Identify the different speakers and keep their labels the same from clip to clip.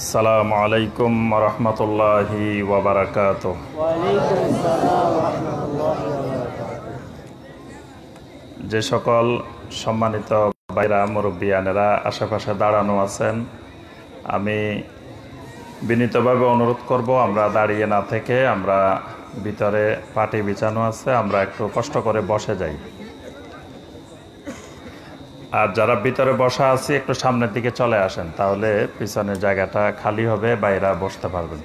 Speaker 1: আসসালামু আলাইকুম রহমতুল্লাহি ওবরাকাত যে সকল সম্মানিত বাইরা মুরব্বিয়ানেরা, আশেপাশে দাঁড়ানো আছেন, আমি বিনীতভাবে অনুরোধ করব, আমরা দাঁড়িয়ে না থেকে আমরা ভিতরে পাটি বিছানো আছে, আমরা একটু কষ্ট করে বসে যাই। আর যারা ভিতরে বসা আছি একটু সামনের দিকে চলে আসেন তাহলে পিছনের জায়গাটা খালি হবে বাইরা বসতে পারবেন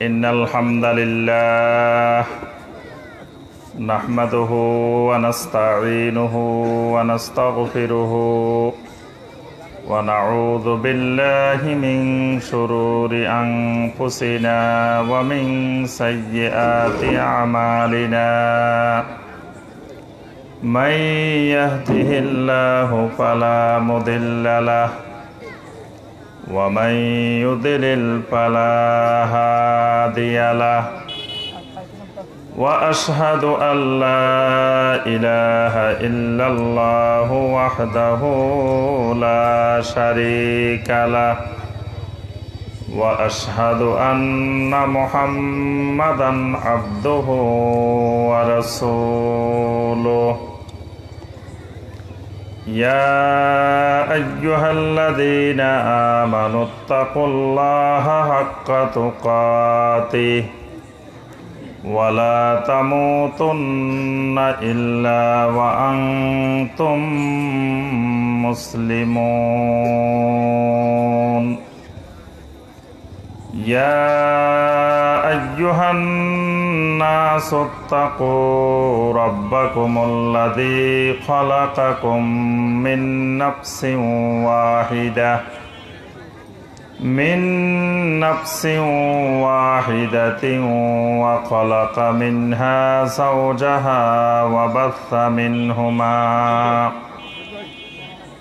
Speaker 1: ইন্নাল হামদালিল্লাহ نحمده ونستعينه ونستغفره ونعوذ بالله من شرور أنفسنا ومن سيئات أعمالنا من يهده الله فلا مضل له ومن يضلل فلا هادي له. وأشهد أن لا إله إلا الله وحده لا شريك له. وأشهد أن محمدا عبده ورسوله. يا أيها الذين آمنوا اتقوا الله حق تقاته ولا تموتن إلا وأنتم مسلمون. يا أيها الناس اتقوا ربكم الذي خلقكم من نفس واحدة. من نفس واحدة وخلق منها زوجها وبث منهما.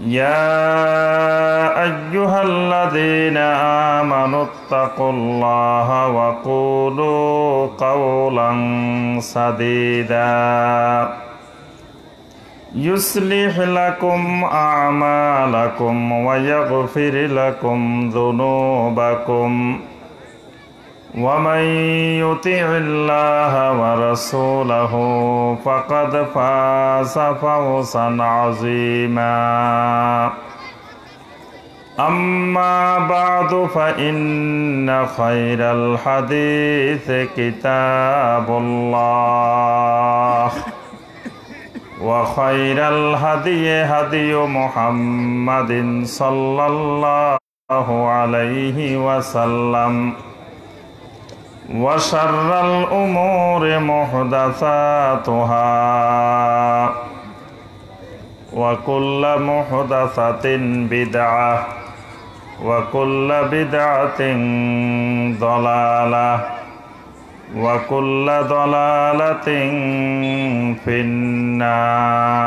Speaker 1: يا أيها الذين آمنوا اتقوا الله وقولوا قولا سديدا. يصلح لكم أعمالكم ويغفر لكم ذنوبكم. ومن يطع الله ورسوله فقد فاز فوزا عظيما. أما بعد فإن خير الحديث كتاب الله. وخير الهدي هدي محمد صلى الله عليه وسلم. وشر الأمور محدثاتها. وكل محدثة بدعة وكل بدعة ضلالة وكل ضلالة في النار.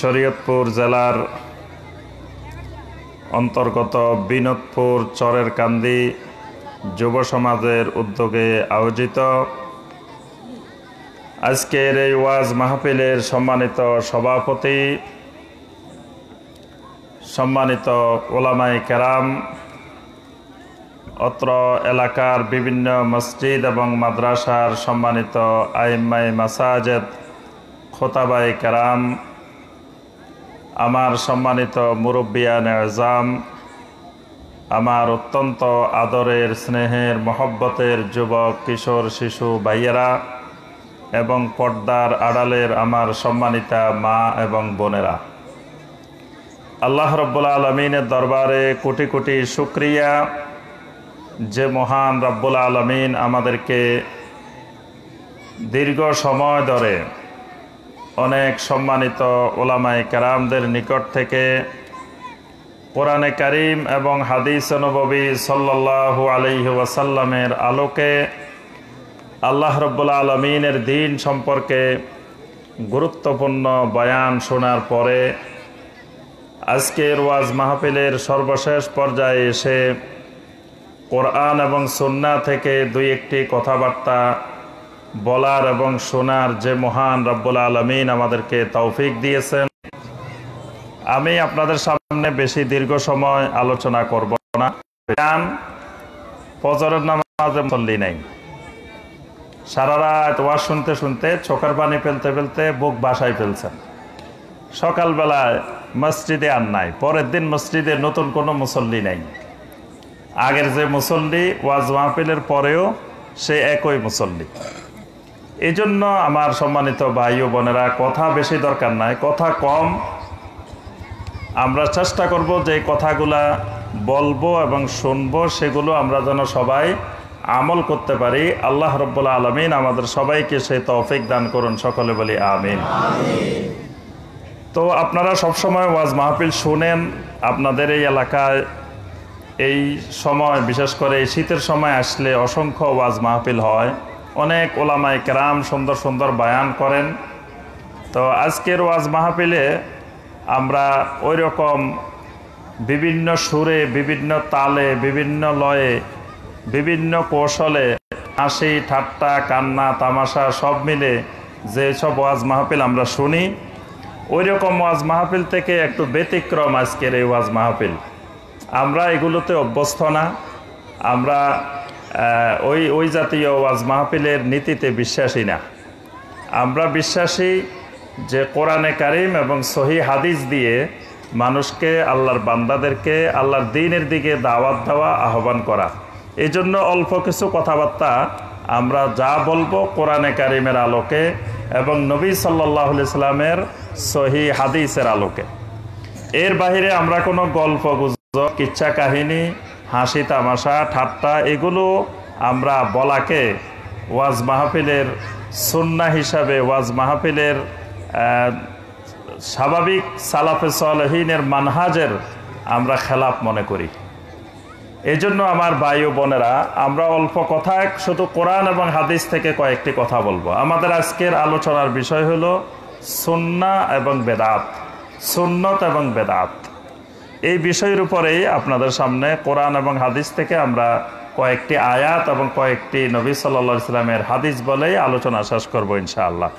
Speaker 1: শরীয়তপুর জেলার অন্তর্গত বিনোদপুর চরের কান্দি যুব সমাজের উদ্যোগে আয়োজিত আজকের এই ওয়াজ মাহফিলের সম্মানিত সভাপতি, সম্মানিত ওলামাই কেরাম, অত্র এলাকার বিভিন্ন মসজিদ এবং মাদ্রাসার সম্মানিত আইম্মাই মাসাজেদ খোতাবাই কেরাম আমার সম্মানিত মুরব্বিয়ান এজাম আমার অত্যন্ত আদরের স্নেহের, মহব্বতের যুবক, কিশোর, শিশু, ভাইয়েরা এবং পর্দার আড়ালের আমার সম্মানিতা মা এবং বোনেরা। আল্লাহ রব্বুল আলমিনের দরবারে কোটি কোটি শুক্রিয়া। যে মহান রব্বুল আলমিন আমাদেরকে দীর্ঘ সময় ধরে অনেক সম্মানিত ওলামাই কারামদের নিকট থেকে কোরআনে করিম এবং হাদিস নবী সাল্লাহু আলহি ওয়াসাল্লামের আলোকে আল্লাহ রব্বুল আলমিনের দিন সম্পর্কে গুরুত্বপূর্ণ বয়ান শোনার পরে আজকের ওয়াজ মাহফিলের সর্বশেষ পর্যায়ে এসে কোরআন এবং সন্না থেকে দুই একটি কথাবার্তা বলার এবং শোনার যে মহান রব্বুল আলমিন আমাদেরকে তৌফিক দিয়েছেন, আমি আপনাদের সামনে বেশি দীর্ঘ সময় আলোচনা করব না। গান ফজরের নামাজে মল্লি নাই। সারা রাত ওয়াজ শুনতে শুনতে চোখের পানি ফেলতে ফেলতে বুক বাসায় ফেলছেন। সকালবেলায় মসজিদে আর নাই, পরের দিন মসজিদে নতুন কোনো মুসল্লি নাই। আগের যে মুসল্লি ওয়াজ মাহফিলের পরেও সে একই মুসল্লি। এই জন্য আমার সম্মানিত ভাই ও বোনেরা, কথা বেশি দরকার নাই, কথা কম। আমরা চেষ্টা করব যে কথাগুলা বলব এবং শুনব, সেগুলো আমরা যেন সবাই আমল করতে পারি। আল্লাহ রব্বুল্লা আলমিন আমাদের সবাইকে সে তৌফিক দান করুন, সকলে বলি আমিন। তো আপনারা সবসময় ওয়াজ মাহফিল শুনেন, আপনাদের এই এলাকায় এই সময়, বিশেষ করে এই শীতের সময় আসলে অসংখ্য ওয়াজ মাহফিল হয়। অনেক ওলামাই কেরাম সুন্দর সুন্দর বায়ান করেন। তো আজকের ওয়াজ মাহফিলে আমরা ওই রকম বিভিন্ন সুরে, বিভিন্ন তালে, বিভিন্ন লয়ে, বিভিন্ন কৌশলে হাসি, ঠাট্টা, কান্না, তামাশা সব মিলে যে সব ওয়াজ মাহফিল আমরা শুনি। ওই রকম ওয়াজ মাহফিল থেকে একটু ব্যতিক্রম আজকের এই ওয়াজ মাহফিল। আমরা এগুলোতে অভ্যস্ত না। আমরা ওই ওই জাতীয় ওয়াজ মাহফিলের নীতিতে বিশ্বাসী না। আমরা বিশ্বাসী যে কোরআনে কারিম এবং সহি হাদিস দিয়ে মানুষকে, আল্লাহর বান্দাদেরকে, আল্লাহর দিনের দিকে দাওয়াত দেওয়া, আহ্বান করা। এই জন্য অল্প কিছু কথাবার্তা আমরা যা বলব কোরআনে কারিমের আলোকে এবং নবী সাল্লাহ ইসলামের সহি হাদিসের আলোকে। এর বাহিরে আমরা কোনো গল্প, গুজব, কিচ্ছা কাহিনী হাসি তামাশা, ঠাট্টা, এগুলো আমরা বলাকে ওয়াজ মাহফিলের সুন্না হিসাবে, ওয়াজ মাহফিলের স্বাভাবিক সালাফে সালহীনের মানহাজের আমরা খেলাপ মনে করি। এই জন্য আমার ভাই বোনেরা, আমরা অল্প কথা শুধু কোরআন এবং হাদিস থেকে কয়েকটি কথা বলব। আমাদের আজকের আলোচনার বিষয় হলো সুন্না এবং বেদাত। সুন্নত এবং বেদাত। এই বিষয়ের উপরেই আপনাদের সামনে কোরআন এবং হাদিস থেকে আমরা কয়েকটি আয়াত এবং কয়েকটি নবী সাল্লা ইসলামের হাদিস বলেই আলোচনা শেষ করব ইনশাআল্লাহ।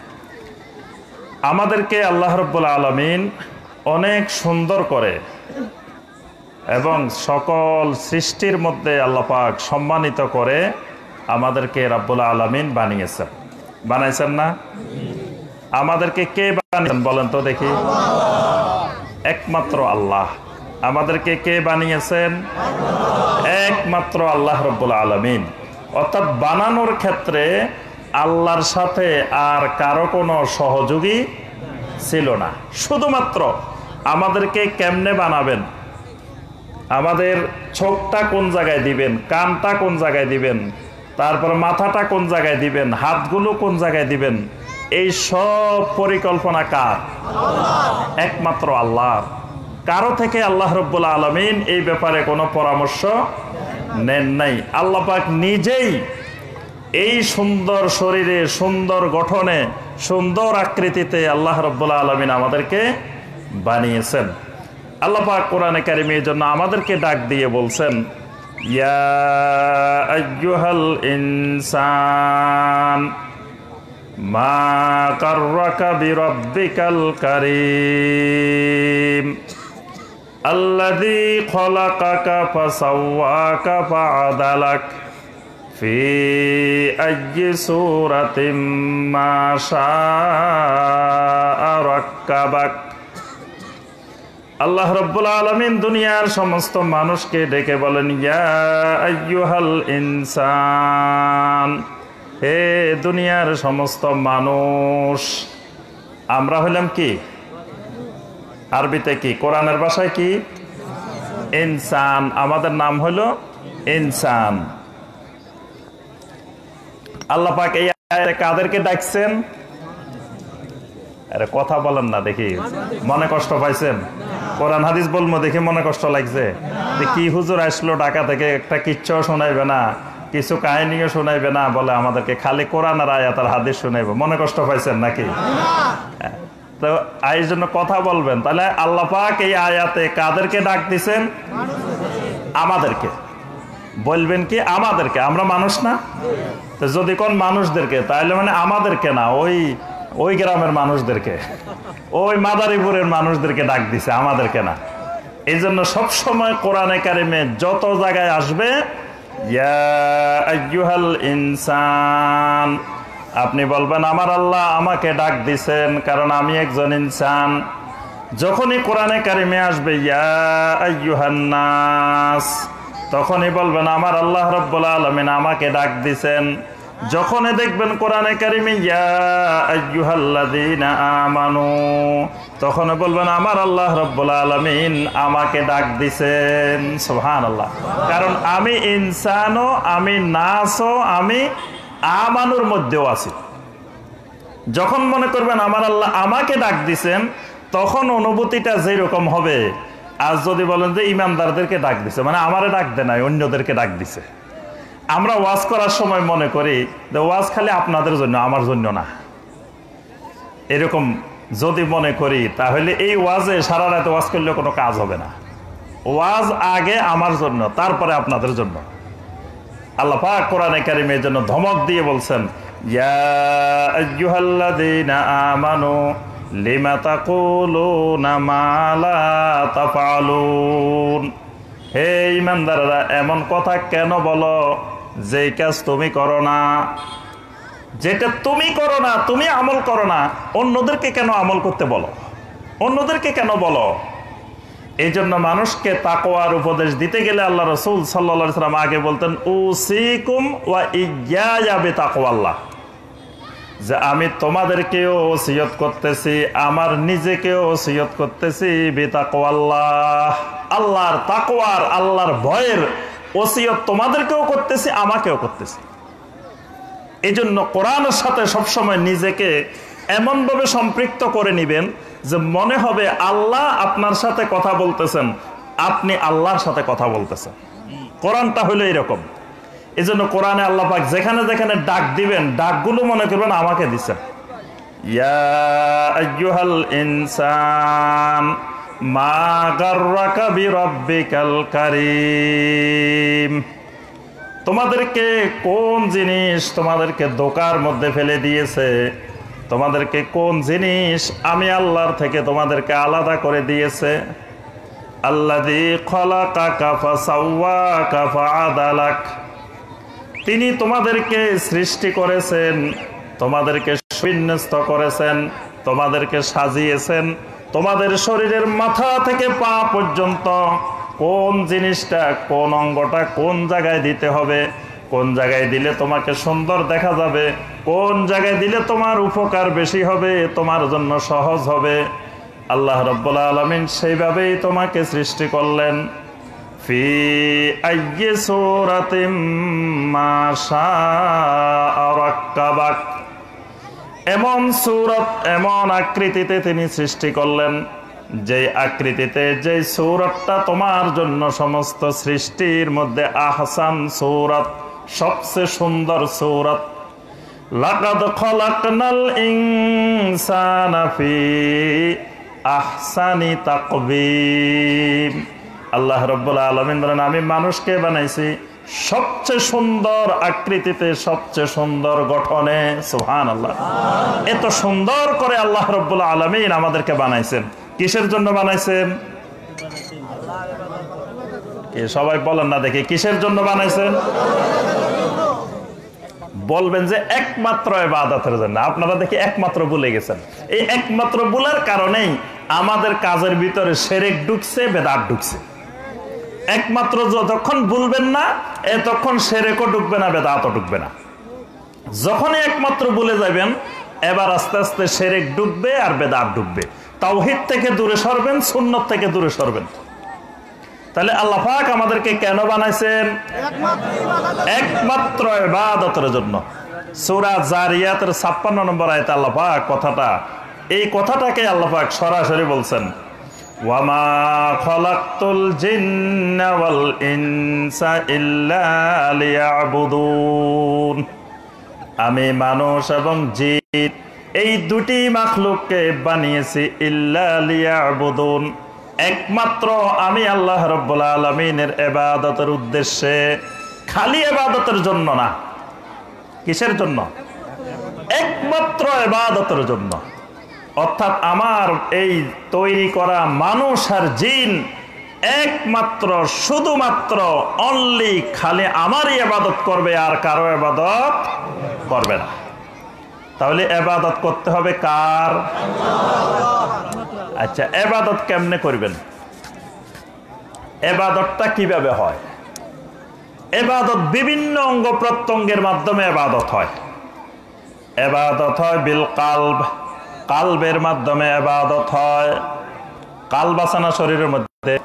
Speaker 1: আমাদেরকে আল্লাহ রব্বুল আলমিন অনেক সুন্দর করে এবং সকল সৃষ্টির মধ্যে আল্লাপাক সম্মানিত করে আমাদেরকে রাব্বুল আলমিন বানিয়েছেন। বানাইছেন না? আমাদেরকে কে বানিয়েছেন বলেন তো দেখি? একমাত্র আল্লাহ। আমাদেরকে কে বানিয়েছেন? একমাত্র আল্লাহ রব্বুল আলমিন। অর্থাৎ বানানোর ক্ষেত্রে আল্লাহর সাথে আর কারও কোনো সহযোগী ছিল না। শুধুমাত্র আমাদেরকে কেমনে বানাবেন? আমাদের চোখটা কোন জায়গায় দিবেন? কানটা কোন জায়গায় দিবেন? তারপর মাথাটা কোন জায়গায় দিবেন? হাতগুলো কোন জায়গায় দিবেন? এই সব পরিকল্পনা কার? একমাত্র আল্লাহ কারও থেকে আল্লাহ রব্বুল আলমিন এই ব্যাপারে কোনো পরামর্শ নেন নাই। আল্লাহ পাক নিজেই এই সুন্দর শরীরে, সুন্দর গঠনে, সুন্দর আকৃতিতে আল্লাহ রব্বুল আলমিন আমাদেরকে বানিয়েছেন। আল্লাহ পাক কোরআনে কারিমে জন্য আমাদেরকে ডাক দিয়ে বলছেন, ইয়া আইয়ুহাল ইনসান, মা কারীম। الذي خلقك فسواك فعدلك في أي سورة ما شاء ركبك আল্লাহ রব্বুল আলমিন দুনিয়ার সমস্ত মানুষকে ডেকে বলেন ইয়া আইয়ুহাল ইনসান হে দুনিয়ার সমস্ত মানুষ আমরা হইলাম কি আরবিতে কি? কোরআনের ভাষায় কি? ইনসান আমাদের নাম হলো ইনসান আল্লাহ পাক এই কাদেরকে ডাকছেন? আরে কথা বলেন না দেখি। মনে কষ্ট পাইছেন? কোরআন হাদিস বলব দেখি মনে কষ্ট লাগছে। কি হুজুর আসলো ঢাকা থেকে? একটা কিচ্ছু শোনাইবে না, কিছু কাহিনীও শোনাইবে না বলে আমাদেরকে খালি কোরআন আর আয়াত আর হাদিস শোনাইবে। মনে কষ্ট পাইছেন নাকি। তো এই জন্য কথা বলবেন। তাহলে আল্লাহ এই আয়াতে কাদেরকে ডাক দিছেন আমাদেরকে। বলবেন কি, আমাদেরকে। আমরা মানুষ না? তো যদি কোন মানুষদেরকে, তাহলে মানে আমাদেরকে না, ওই ওই গ্রামের মানুষদেরকে। ওই মাদারীপুরের মানুষদেরকে ডাক দিছে, আমাদেরকে না। এই জন্য সবসময় কোরআনে কারিমে যত জায়গায় আসবে, ইয়া ইনসান আপনি বলবেন, আমার আল্লাহ আমাকে ডাক দিছেন, কারণ আমি একজন ইনসান। যখনই কোরআনে কারিমে আসবে, ইয়া আইয়ুহান নাস, তখনই বলবেন, আমার আল্লাহ রব্বুল আলমিন আমাকে ডাক দিছেন। যখনই দেখবেন কোরআনে কারিমে, ইয়া আইয়ুহাল্লাযীনা আমানু তখন বলবেন, আমার আল্লাহ রব্বুল আলমিন আমাকে ডাক দিছেন। সোহান আল্লাহ কারণ আমি ইনসানও, আমি নাসও, আমি আমানুর মধ্যেও আছে। যখন মনে করবেন আমার আল্লাহ আমাকে ডাক দিছেন, তখন অনুভূতিটা যেরকম হবে। আর যদি বলেন যে ইমানদারদেরকে ডাক দিছে মানে আমারে ডাক দে নাই, অন্যদেরকে ডাক দিছে। আমরা ওয়াজ করার সময় মনে করি যে ওয়াজ খালি আপনাদের জন্য, আমার জন্য না। এরকম যদি মনে করি, তাহলে এই ওয়াজে সারা রাত ওয়াজ করলে কোনো কাজ হবে না। ওয়াজ আগে আমার জন্য, তারপরে আপনাদের জন্য। আল্লাহ পাক কোরআনে কারিমের জন্য ধমক দিয়ে বলছেন আমানু, লিমা তাকুলুনা মা লা তাফআলুন? হে ইমানদাররা এমন কথা কেন বলো? যে কাজ তুমি করো না, যেটা তুমি করো না, তুমি আমল করো না, অন্যদেরকে কেন আমল করতে বলো? অন্যদেরকে কেন বলো? এই জন্য মানুষকে তাকোয়ার উপদেশ দিতে গেলে আল্লাহ রসুল সাল্লা সাল্লাম আগে বলতেন ও সিকুম ওয়া ইয়াবে তাকোয়াল্লাহ যে আমি তোমাদেরকেও ওসিয়ত করতেছি, আমার নিজেকেও ওসিয়ত করতেছি বেতাকোয়াল্লাহ আল্লাহর তাকোয়ার আল্লাহর ভয়ের ওসিয়ত তোমাদেরকেও করতেছি, আমাকেও করতেছি। এই জন্য কোরআনের সাথে সবসময় নিজেকে এমনভাবে সম্পৃক্ত করে নিবেন যে মনে হবে আল্লাহ আপনার সাথে কথা বলতেছেন, আপনি আল্লাহর সাথে কথা বলতেছেন। কোরআনটা হলো এরকম। এই জন্য কোরআনে আল্লাহ পাক যেখানে যেখানে ডাক দিবেন, ডাকগুলো মনে করবেন আমাকে দিচ্ছেন ইনসান তোমাদেরকে কোন জিনিস তোমাদেরকে দোকার মধ্যে ফেলে দিয়েছে? তোমাদেরকে কোন জিনিস আমি আল্লাহর থেকে তোমাদেরকে আলাদা করে দিয়েছে? কাফা আদালাক তিনি তোমাদেরকে সৃষ্টি করেছেন, তোমাদেরকে বিন্যস্ত করেছেন, তোমাদেরকে সাজিয়েছেন। তোমাদের শরীরের মাথা থেকে পা পর্যন্ত কোন জিনিসটা, কোন অঙ্গটা কোন জায়গায় দিতে হবে কোন জায়গায় দিলে তোমাকে সুন্দর দেখা যাবে? কোন জায়গায় দিলে তোমার উপকার বেশি হবে? তোমার জন্য সহজ হবে। আল্লাহ রব্বুল আলমিন সেইভাবেই তোমাকে সৃষ্টি করলেন। ফি এমন সুরত, এমন আকৃতিতে তিনি সৃষ্টি করলেন যে আকৃতিতে যে সৌরতটা তোমার জন্য সমস্ত সৃষ্টির মধ্যে আহসান সৌরত। সবচেয়ে সুন্দর সৌরত লাকাদ খলাকনাল ইনসানা ফি আহসানি তাকবীম। আল্লাহ রব্বুল আলমিন বলেন, আমি মানুষকে বানাইছি সবচেয়ে সুন্দর আকৃতিতে, সবচেয়ে সুন্দর গঠনে। সুহান আল্লাহ এত সুন্দর করে আল্লাহ রব্বুল আলমিন আমাদেরকে বানাইছেন। কিসের জন্য বানাইছেন? সবাই বলেন না দেখি, কিসের জন্য বানাইছেন? বলবেন যে একমাত্র এবাদতের জন্য। আপনারা দেখি একমাত্র ভুলে গেছেন। এই একমাত্র ভুলার কারণেই আমাদের কাজের ভিতরে সেরেক ঢুকছে, বেদাত ঢুকছে। একমাত্র যতক্ষণ ভুলবেন না, এতক্ষণ সেরেকও ঢুকবে না, বেদাতও ঢুকবে না। যখনই একমাত্র ভুলে যাবেন, এবার আস্তে আস্তে সেরেক ডুববে আর বেদাত ডুববে তাওহিদ থেকে দূরে সরবেন, সুন্নত থেকে দূরে সরবেন। তাহলে আল্লাহ পাক আমাদেরকে কেন বানাইছেন? একমাত্র ইবাদতের জন্য। সূরা জারিয়াতের 56 নম্বর আয়াতে আল্লাহ পাক কথাটা, এই কথাটাকে আল্লাহ পাক সরাসরি বলছেন, ওয়ামা খলাকতুল জিন্না ওয়াল ইনসা ইল্লা লিয়াবুদুন। আমি মানুষ এবং জিন এই দুটি মাখলুককে বানিয়েছি ইল্লা লিয়াবুদুন। একমাত্র আমি আল্লাহ রব্বুল আলমিনের এবাদতের উদ্দেশ্যে, খালি এবাদতের জন্য না। কিসের জন্য? একমাত্র এবাদতের জন্য। অর্থাৎ আমার এই তৈরি করা মানুষ আর জিন একমাত্র, শুধুমাত্র অনলি খালি আমারই এবাদত করবে আর কারও এবাদত করবে না। তাহলে এবাদত করতে হবে কার? আচ্ছা এবাদত কেমনে করবেন? এবাদতটা কীভাবে হয়? এবাদত বিভিন্ন অঙ্গ প্রত্যঙ্গের মাধ্যমে এবাদত হয়। এবাদত হয় বিল কালব, কালবের মাধ্যমে এবাদত হয়। কালব আছে না শরীরের মধ্যে?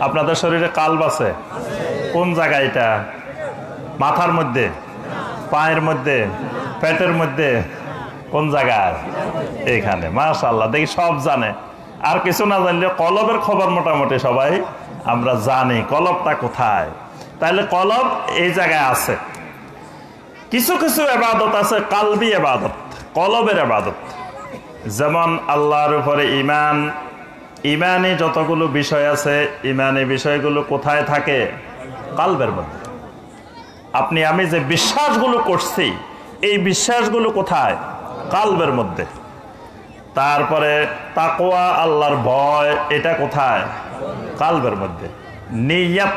Speaker 1: আপনাদের শরীরে কালব আছে? কোন জায়গায় এটা? মাথার মধ্যে? পায়ের মধ্যে? পেটের মধ্যে কোন জায়গায় এখানে মাশাল্লাহ দেখি সব জানে। আর কিছু না জানলে কলবের খবর মোটামুটি সবাই আমরা জানি, কলবটা কোথায়? তাহলে কলব এই জায়গায় আছে। কিছু কিছু এবাদত আছে, কালবি এবাদত, কলবের এবাদত। যেমন আল্লাহর উপরে ইমান ইমানে যতগুলো বিষয় আছে ইমানে বিষয়গুলো কোথায় থাকে? কালবের মধ্যে। আপনি, আমি যে বিশ্বাসগুলো করছি এই বিশ্বাসগুলো কোথায়? কালবের মধ্যে। তারপরে তাকোয়া আল্লাহর ভয়, এটা কোথায়? কালবের মধ্যে। নিয়াত,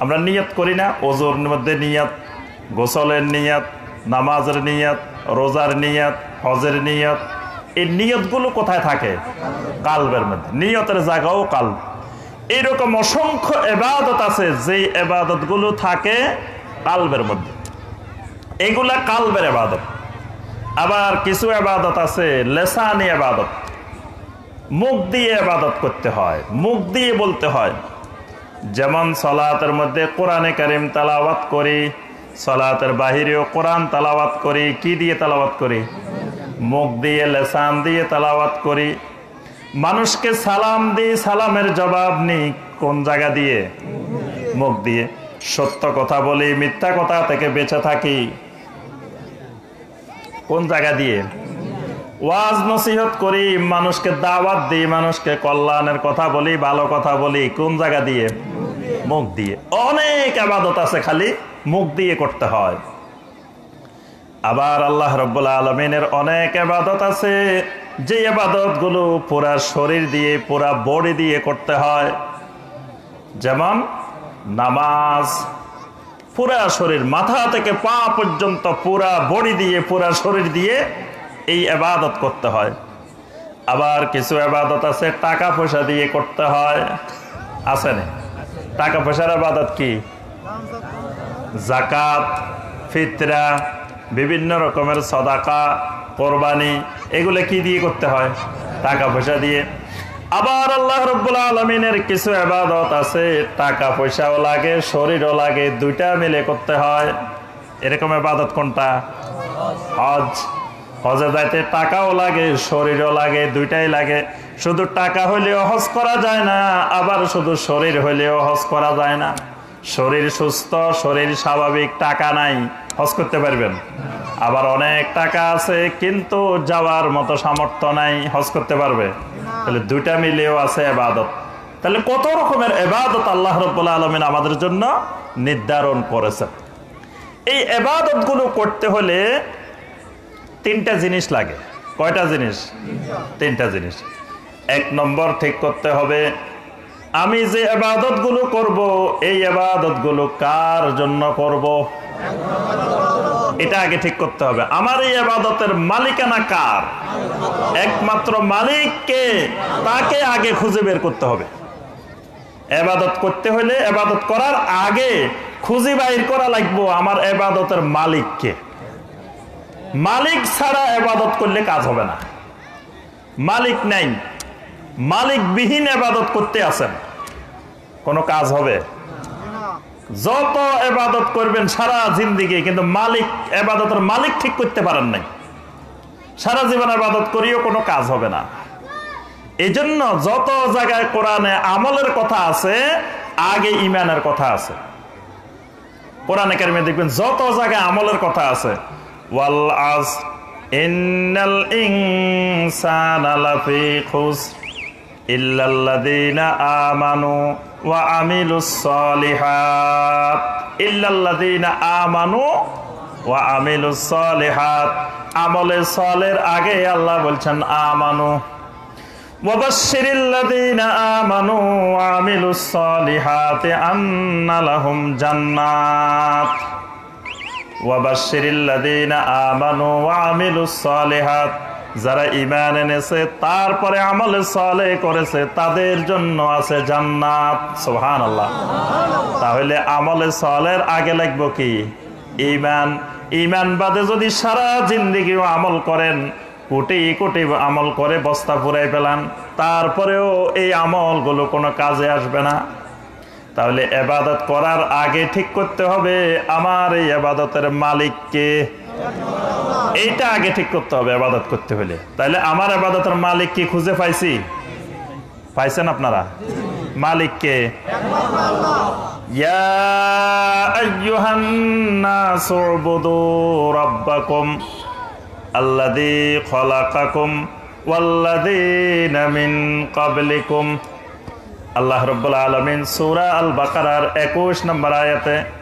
Speaker 1: আমরা নিয়ত করি না। ওজোর মধ্যে নিয়াত, গোসলের নিয়াত, নামাজের নিয়াত, রোজার নিয়াত, হজের নিয়ত। এই নিয়তগুলো কোথায় থাকে? কালবের মধ্যে। নিয়তের জায়গাও কাল। এইরকম অসংখ্য এবাদত আছে, যেই এবাদতগুলো থাকে কালবের মধ্যে। এইগুলা কালবের আবাদত আবার কিছু এবাদত আছে, লেসানি এবাদত। মুখ দিয়ে আবাদত করতে হয়, মুখ দিয়ে বলতে হয়। যেমন সলাতের মধ্যে কোরআনে কারিম তালাওয়াত করি, সলাতের বাহিরেও কোরআন তালাওয়াত করি, কি দিয়ে তালাওয়াত করি? মুখ দিয়ে, লেসান দিয়ে তালাওয়াত করি। মানুষকে সালাম দিই, সালামের জবাব নিই কোন জায়গা দিয়ে? মুখ দিয়ে। সত্য কথা বলি, মিথ্যা কথা থেকে বেঁচে থাকি। কোন জায়গা দিয়ে? ওয়াজ নসিহত করি, মানুষকে দাওয়াত দিই, মানুষকে কল্যাণের কথা বলি, ভালো কথা বলি, কোন জায়গা দিয়ে? মুখ দিয়ে। অনেক আবাদত আছে খালি মুখ দিয়ে করতে হয়। আবার আল্লাহ রব্বুল্লা আলমিনের অনেক আবাদত আছে, যে আবাদতগুলো পুরা শরীর দিয়ে, পুরা বডি দিয়ে করতে হয়। যেমন নামাজ পুরা শরীর, মাথা থেকে পা পর্যন্ত পুরা বডি দিয়ে, পুরা শরীর দিয়ে এই আবাদত করতে হয়। আবার কিছু আবাদত আছে, টাকা পয়সা দিয়ে করতে হয়। আছে না? টাকা পয়সার আবাদত কি? জাকাত ফিতরা, বিভিন্ন রকমের সদাকা, কোরবানি, এগুলো কি দিয়ে করতে হয়? টাকা পয়সা দিয়ে। আবার আল্লাহ রব্বুল আলমিনের কিছু আবাদত আছে। টাকা পয়সাও লাগে, শরীরও লাগে, দুইটা মিলে করতে হয়। এরকম আবাদত কোনটা? হজ। হজে যাইতে টাকাও লাগে, শরীরও লাগে, দুইটাই লাগে। শুধু টাকা হইলেও হজ করা যায় না, আবার শুধু শরীর হইলেও হজ করা যায় না। শরীর সুস্থ, শরীর স্বাভাবিক, টাকা নাই, হজ করতে পারবেন। আবার অনেক টাকা আছে, কিন্তু যাওয়ার মতো সামর্থ্য নাই, হজ করতে পারবে। তাহলে দুইটা মিলেও আছে এবাদত। তাহলে কত রকমের এবাদত আল্লাহ রব্বুল্লা আলমিন আমাদের জন্য নির্ধারণ করেছেন। এই এবাদতগুলো করতে হলে তিনটা জিনিস লাগে। কয়টা জিনিস? তিনটা জিনিস। এক নম্বর ঠিক করতে হবে, আমি যে এবাদতগুলো করব, এই এবাদতগুলো কার জন্য করব? এটা আগে ঠিক করতে হবে। আমার এই আবাদতের মালিকানা কার? একমাত্র মালিককে তাকে আগে খুঁজে বের করতে হবে। এবাদত করতে হলে এবাদত করার আগে খুঁজে বাইর করা লাগবো আমার এবাদতের মালিককে মালিক ছাড়া এবাদত করলে কাজ হবে না। মালিক নাই। মালিকবিহীন এবাদত করতে আসেন কোনো কাজ হবে? যত এবাদত করবেন সারা জিন্দিগি, কিন্তু মালিক, এবাদতের মালিক ঠিক করতে পারেন নাই। সারা জীবন এবাদত করিও কোনো কাজ হবে না। এই জন্য যত জায়গায় কোরআনে আমলের কথা আছে, আগে ইমানের কথা আছে। কোরআনে কারিমে দেখবেন যত জায়গায় আমলের কথা আছে, ওয়াল আস ইন্নাল ইনসানা লাফি খুসর ইল্লাল্লাযীনা আমানু ওয়া আমিলুস সলিহাত ইল্লাল্লাযীনা আমানু ওয়া আমিলুস সলিহাত আমলে সলের আগে আল্লাহ বলছেন আমানু وبشر الذين آمنوا وعملوا الصالحات أن لهم جنات وبشر الذين آمنوا وعملوا الصالحات যারা ইমান এনেছে, তারপরে আমলে সলে করেছে, তাদের জন্য আছে জান্নাত। সুবহান আল্লাহ তাহলে আমলে সলের আগে লাগবো কি? ইমান ইমান বাদে যদি সারা জিন্দিগিও আমল করেন, কোটি কোটি আমল করে বস্তা পুরাই পেলান তারপরেও এই আমলগুলো কোনো কাজে আসবে না। তাহলে এবাদত করার আগে ঠিক করতে হবে, আমার এই এবাদতের মালিককে। এইটা আগে ঠিক করতে হবে আবাদত করতে হলে। তাহলে আমার আবাদতের মালিক কি খুঁজে পাইছি? পাইছেন আপনারা? মালিককে ক্বাবলিকুম। আল্লাহ রাব্বুল আলামিন সূরা আল বাকারার 21 নম্বর আয়াতে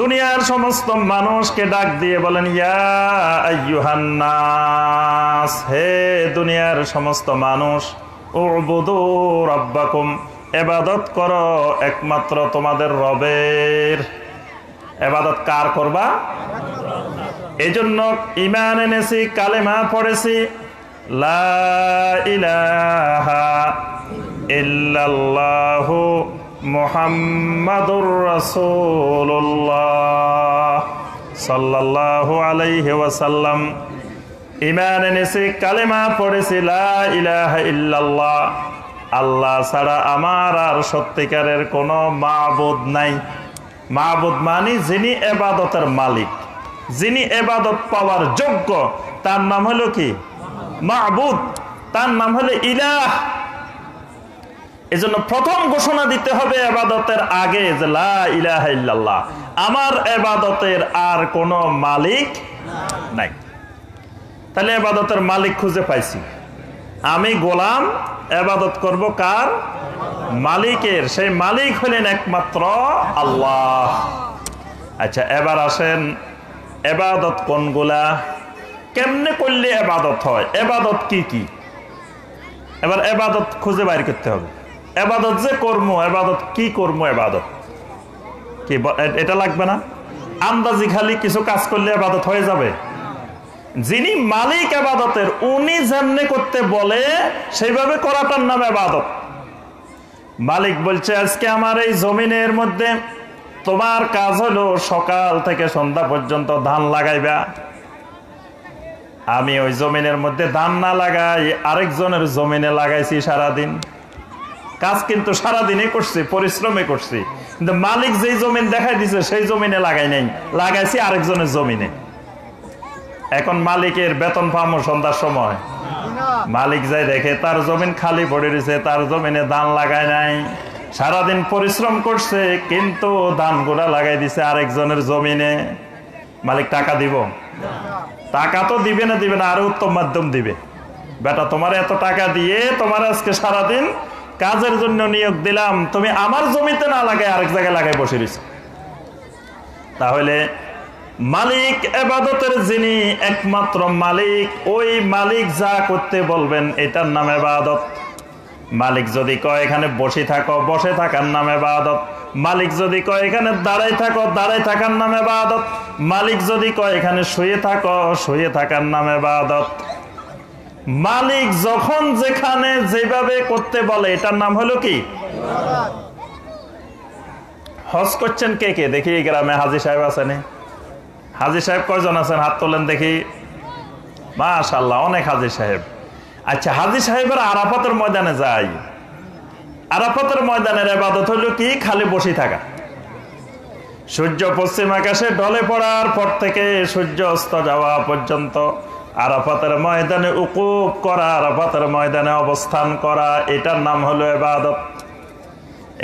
Speaker 1: দুনিয়ার সমস্ত মানুষকে ডাক দিয়ে বলেন, ইয়া নাস হে দুনিয়ার সমস্ত মানুষ রাব্বাকুম ইবাদত করো একমাত্র তোমাদের রবের। এবাদত কার করবা? এই জন্য ইমান এনেছি, কালেমা পড়েছি, লা ইলাহা মুহাম্মাদুর রাসূলুল্লাহ সাল্লাল্লাহু আলাইহি ওয়াসাল্লাম। ইমান এনেছি, কালেমা পড়েছি ইল্লাল্লাহ। আল্লাহ ছাড়া আমার আর সত্যিকারের কোনো মাবুদ নাই। মাবুদ মানি যিনি এবাদতের মালিক, যিনি এবাদত পাওয়ার যোগ্য। তার নাম হলো কি? মাহবুদ তার নাম হলো ইলাহ। এজন্য প্রথম ঘোষণা দিতে হবে এবাদতের আগে যে লা ইলাহা ইল্লাল্লাহ। আমার এবাদতের আর কোনো মালিক নাই। তাহলে এবাদতের মালিক খুঁজে পাইছি। আমি গোলাম, এবাদত করব কার? মালিকের। সেই মালিক হলেন একমাত্র আল্লাহ। আচ্ছা এবার আসেন এবাদত কোনগুলা? কেমনে করলে এবাদত হয়? এবাদত কি কি? এবার এবাদত খুঁজে বাইর করতে হবে। এবাদত যে কর্ম, এবাদত কি কর্ম এবাদত? কি এটা লাগবে না? আন্দাজি খালি কিছু কাজ করলে এবাদত হয়ে যাবে। যিনি মালিক আবাদতের উনি যেমনে করতে বলে, সেইভাবে করাটার নাম আবাদত মালিক বলছে, আজকে আমার এই জমিনের মধ্যে তোমার কাজ হলো সকাল থেকে সন্ধ্যা পর্যন্ত ধান লাগাইবা। আমি ওই জমিনের মধ্যে ধান না লাগাই, আরেকজনের জমিনে লাগাইছি সারাদিন। কাজ কিন্তু সারাদিনই করছি, পরিশ্রমে করছি। কিন্তু মালিক যেই জমিন দেখাই দিছে, সেই জমিনে লাগাই নাই। লাগাইছি আরেকজনের জমিনে। এখন মালিকের বেতন পামো সন্ধ্যার সময়। মালিক যাই দেখে, তার জমিন খালি পড়ে রয়েছে, তার জমিনে ধান লাগায় নাই। সারাদিন পরিশ্রম করছে, কিন্তু ধানগুলা লাগাই দিছে আরেকজনের জমিনে। মালিক, টাকা দিব? টাকা তো দিবে না দিবে না, আরও উত্তম মাধ্যম দিবে। বেটা, তোমার এত টাকা দিয়ে তোমার আজকে সারাদিন কাজের জন্য নিয়োগ দিলাম, তুমি আমার জমিতে না লাগাই আরেক জায়গায় লাগাই বসে রয়েছ। তাহলে মালিক এবাদতের যিনি একমাত্র মালিক, ওই মালিক যা করতে বলবেন, এটার নাম এবাদত। মালিক যদি কয়, এখানে বসে থাকো, বসে থাকার নাম এবাদত। মালিক যদি কয়, এখানে দাঁড়াই থাকো দাঁড়াই থাকার নাম এবাদত। মালিক যদি কয়, এখানে শুয়ে থাকো, শুয়ে থাকার নাম এবাদত। মালিক যখন যেখানে যেভাবে করতে বলে, এটার নাম হলো কি? হজ করছেন কে কে? দেখি এই গ্রামে হাজি সাহেব আছেন হাজি সাহেব কয়জন আছেন? হাত তোলেন দেখি। মাশাল্লাহ অনেক হাজি সাহেব। আচ্ছা হাজি সাহেবের আরাফাতের ময়দানে যাই। আরাফাতের ময়দানের এবাদত হলো কি? খালি বসে থাকা। সূর্য পশ্চিম আকাশে ঢলে পড়ার পর থেকে সূর্য অস্ত যাওয়া পর্যন্ত আরাফাতের ময়দানে উকুব করা, আরাফাতের ময়দানে অবস্থান করা, এটার নাম হলো এবাদত।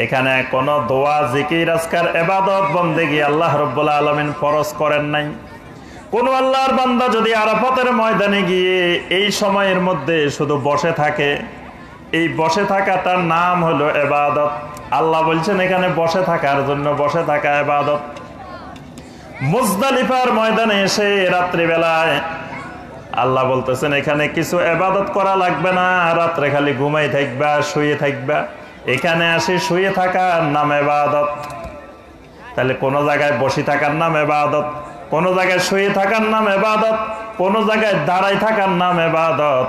Speaker 1: এখানে কোন দোয়া, জিকির, আজকার এবাদত বন্দেগি আল্লাহ রব্বুল্লাহ আলমিন ফরজ করেন নাই। কোন আল্লাহর বান্দা যদি আরাফাতের ময়দানে গিয়ে এই সময়ের মধ্যে শুধু বসে থাকে, এই বসে থাকাটার নাম হলো এবাদত। আল্লাহ বলছেন এখানে বসে থাকার জন্য বসে থাকা এবাদত। মুজদালিফার ময়দানে এসে রাত্রিবেলায় আল্লাহ বলতেছেন, এখানে কিছু এবাদত করা লাগবে না, রাত্রে খালি ঘুমাই থাকবা, শুয়ে থাকবা। এখানে আসে শুয়ে থাকার নাম এবাদত তাহলে কোনো জায়গায় বসে থাকার নাম এবাদত কোনো জায়গায় শুয়ে থাকার নাম এবাদত কোনো জায়গায় দাঁড়াই থাকার নাম এবাদত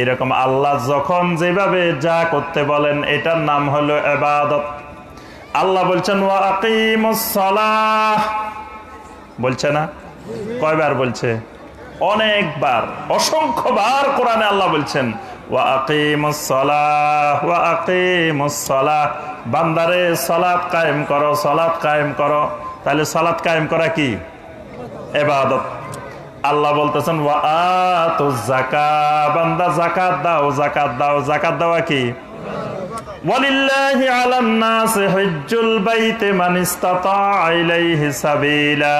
Speaker 1: এরকম আল্লাহ যখন যেভাবে যা করতে বলেন, এটার নাম হলো এবাদত আল্লাহ বলছেন, ওয়া আকিমুস সালাহ। বলছে না? কয়বার বলছে? অনেকবার, অসংখ্যবার কোরআনে আল্লাহ বলছেন বান্দারে, সালাত কায়েম করো, সালাত কায়েম করো। তাহলে সালাত কায়েম করা কি? এবাদত। আল্লাহ বলতেছেন যাকা বান্দা যাকাত দাও যাকাত দাও, যাকাত দেওয়া কি? ওয়ালিল্লাহি আলান নাস হজ্জুল বাইতে মান ইসতাতা ইলাইহি সাবিলা।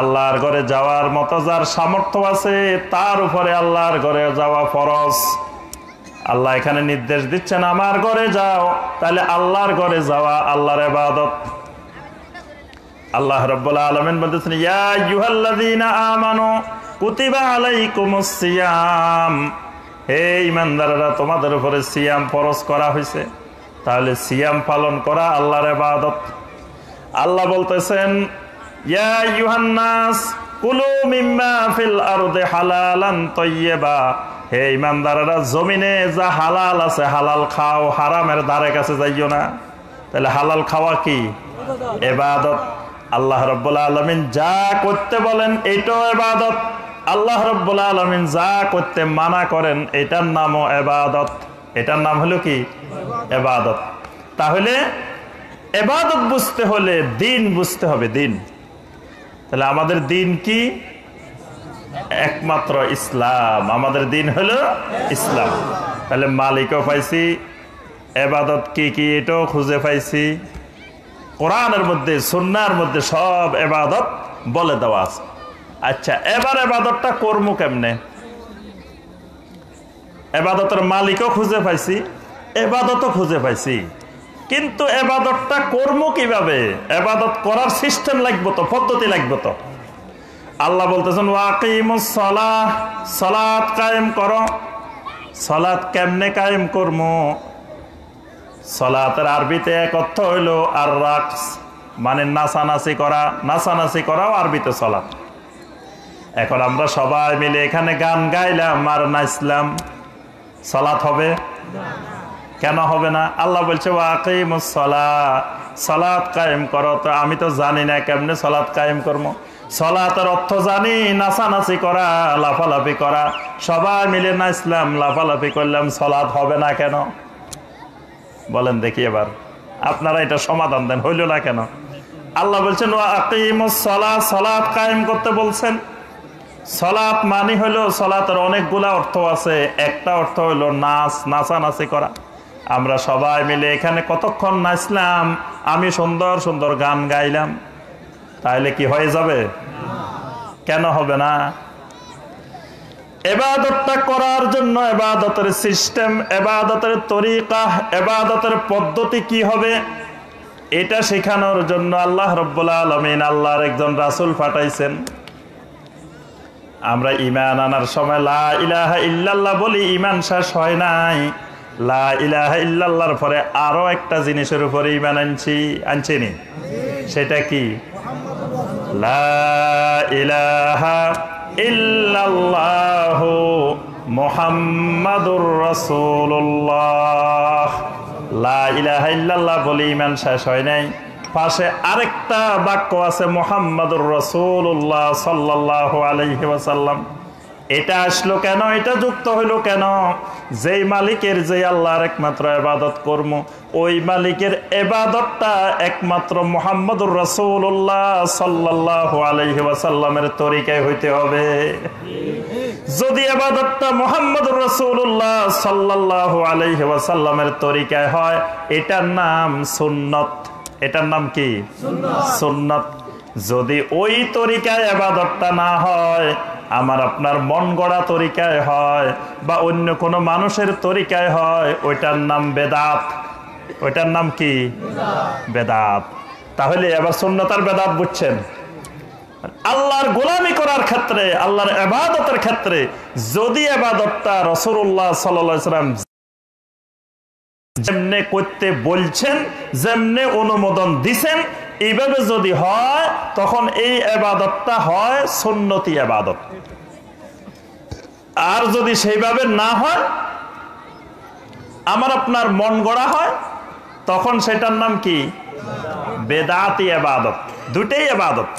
Speaker 1: আল্লাহর ঘরে যাওয়ার মতো যার সামর্থ্য আছে, তার উপরে আল্লাহর ঘরে যাওয়া ফরজ। আল্লাহ এখানে নির্দেশ দিচ্ছেন, আমার ঘরে যাও। তাহলে আল্লাহর ঘরে যাওয়া আল্লাহর এবাদত আল্লাহ রাব্বুল আলামিন বলতেছেন, ইয়া আইয়ুহাল্লাযীনা আমানু কুতিবা আলাইকুমুস সিয়াম। হে ঈমানদাররা, তোমাদের উপরে সিয়াম ফরজ করা হয়েছে তাহলে সিয়াম পালন করা আল্লাহর ইবাদত। আল্লাহ বলতেছেন ইয়া আইয়ুহান নাস কুলু মিম্মা ফিল আরদি হালালান তাইয়্যিবা হে ঈমানদাররা জমিনে যা হালাল আছে, হালাল খাও, হারামের ধারে কাছে যাইও না। তাহলে হালাল খাওয়া কি? এবাদত। আল্লাহ রব্বুল আলমিন যা করতে বলেন, এটাও এবাদত। আল্লাহ রব্বুল আলমিন যা করতে মানা করেন, এটার নামও এবাদত। এটার নাম হলো কি? এবাদত। তাহলে এবাদত বুঝতে হলে দিন বুঝতে হবে, দিন। তাহলে আমাদের দিন কি? একমাত্র ইসলাম। আমাদের দিন হলো ইসলাম। তাহলে মালিকও পাইছি, এবাদত কি কি এটাও খুঁজে পাইছি। কোরআনের মধ্যে, সুন্নার মধ্যে সব এবাদত বলে দেওয়া আছে। আচ্ছা এবার এবাদতটা কর্ম কেমনে? এবাদতের মালিকও খুঁজে পাইছি, এবাদতও খুঁজে পাইছি। কিন্তু এবাদতটা কর্ম কীভাবে? এবাদত করার সিস্টেম লাগবে তো, পদ্ধতি লাগবে তো। আল্লাহ বলতেছেন ওয়াকিমুস সালাহ, সালাত কায়েম করো। সালাত কেমনে কায়েম করব? সলাতের আরবিতে এক অর্থ হইল আর রাক্স মানে নাচানাচি করা। নাচানাচি করাও আরবিতে সলাত। এখন আমরা সবাই মিলে এখানে গান গাইলাম আর নাচলাম। সলাত হবে? কেন হবে না? আল্লাহ বলছে সলাৎ কায়েম করো। তো আমি তো জানি না কেমনে সলাৎ কায়েম করব। সলাতের অর্থ জানি, নাচানাচি করা, লাফালাফি করা। সবাই মিলে নাচলাম লাফালাফি করলাম সলাৎ হবে না কেন? বলেন দেখি এবার। আপনারা এটা সমাধান দেন, হইল না কেন? আল্লাহ বলছেন সলা সলাৎ কায়েম করতে বলছেন। সলাৎ মানি হইল, সলাতের অনেকগুলা অর্থ আছে। একটা অর্থ হইল নাচ, নাচানাচি করা। আমরা সবাই মিলে এখানে কতক্ষণ নাচলাম? আমি সুন্দর সুন্দর গান গাইলাম। তাহলে কি হয়ে যাবে? কেন হবে না? এবাদতটা করার জন্য এবাদতের সিস্টেম, এবাদতের তরিকা, এবাদতের পদ্ধতি কি হবে? এটা শেখানোর জন্য আল্লাহ রব্বুল আলমিন আল্লাহর একজন রাসুল ফাটাইছেন আমরা ইমান আনার সময় লা ইলাহা ইল্লাল্লাহ বলি ইমান শেষ হয় নাই। লা ইল্লাল্লাহর পরে আরও একটা জিনিসের উপরে ইমান আনছি আনছিনি সেটা কি? লা ইলাহা ইল্লাল্লাহ লা বলি ইমান শেষ হয় নাই। পাশে আরেকটা বাক্য আছে মোহাম্মদুর রসুল্লাহ সাল্লাহ আলহি এটা আসলো কেন? এটা যুক্ত হইল কেন? যেই মালিকের যে আল্লাহর একমাত্র এবাদত কর্ম ওই মালিকের এবাদতটা একমাত্র মোহাম্মদুর রসুল্লাহ সাল্লাহ আলহি ওয়াসাল্লামের তরিকায় হইতে হবে। যদি আবাদতটা মোহাম্মদুর রসুল্লাহ সাল্লাহ আলহি ওয়াসাল্লামের তরিকায় হয় এটার নাম সুন্নত। এটার নাম কি? সুন্নত। যদি ওই তরিকায় আবাদতটা না হয় আমার আপনার মন গড়া তরিকায় হয় বা অন্য কোনো মানুষের তরিকায় হয়, ওইটার নাম বেদাত। ওইটার নাম কি? বেদাত। তাহলে এবার সুন্নতার বেদাত বুঝছেন। আল্লাহর গোলামি করার ক্ষেত্রে, আল্লাহর এবাদতের ক্ষেত্রে যদি এবাদতটা রসুল্লাহ সাল্লাম যেমনে করতে বলছেন, যেমনে অনুমোদন দিছেন এইভাবে যদি হয়, তখন এই আবাদতটা হয় সুন্নতি আবাদত আর যদি সেইভাবে না হয়, আমার আপনার মন গড়া হয়, তখন সেটার নাম কি? বেদাতি আবাদত দুটেই আবাদত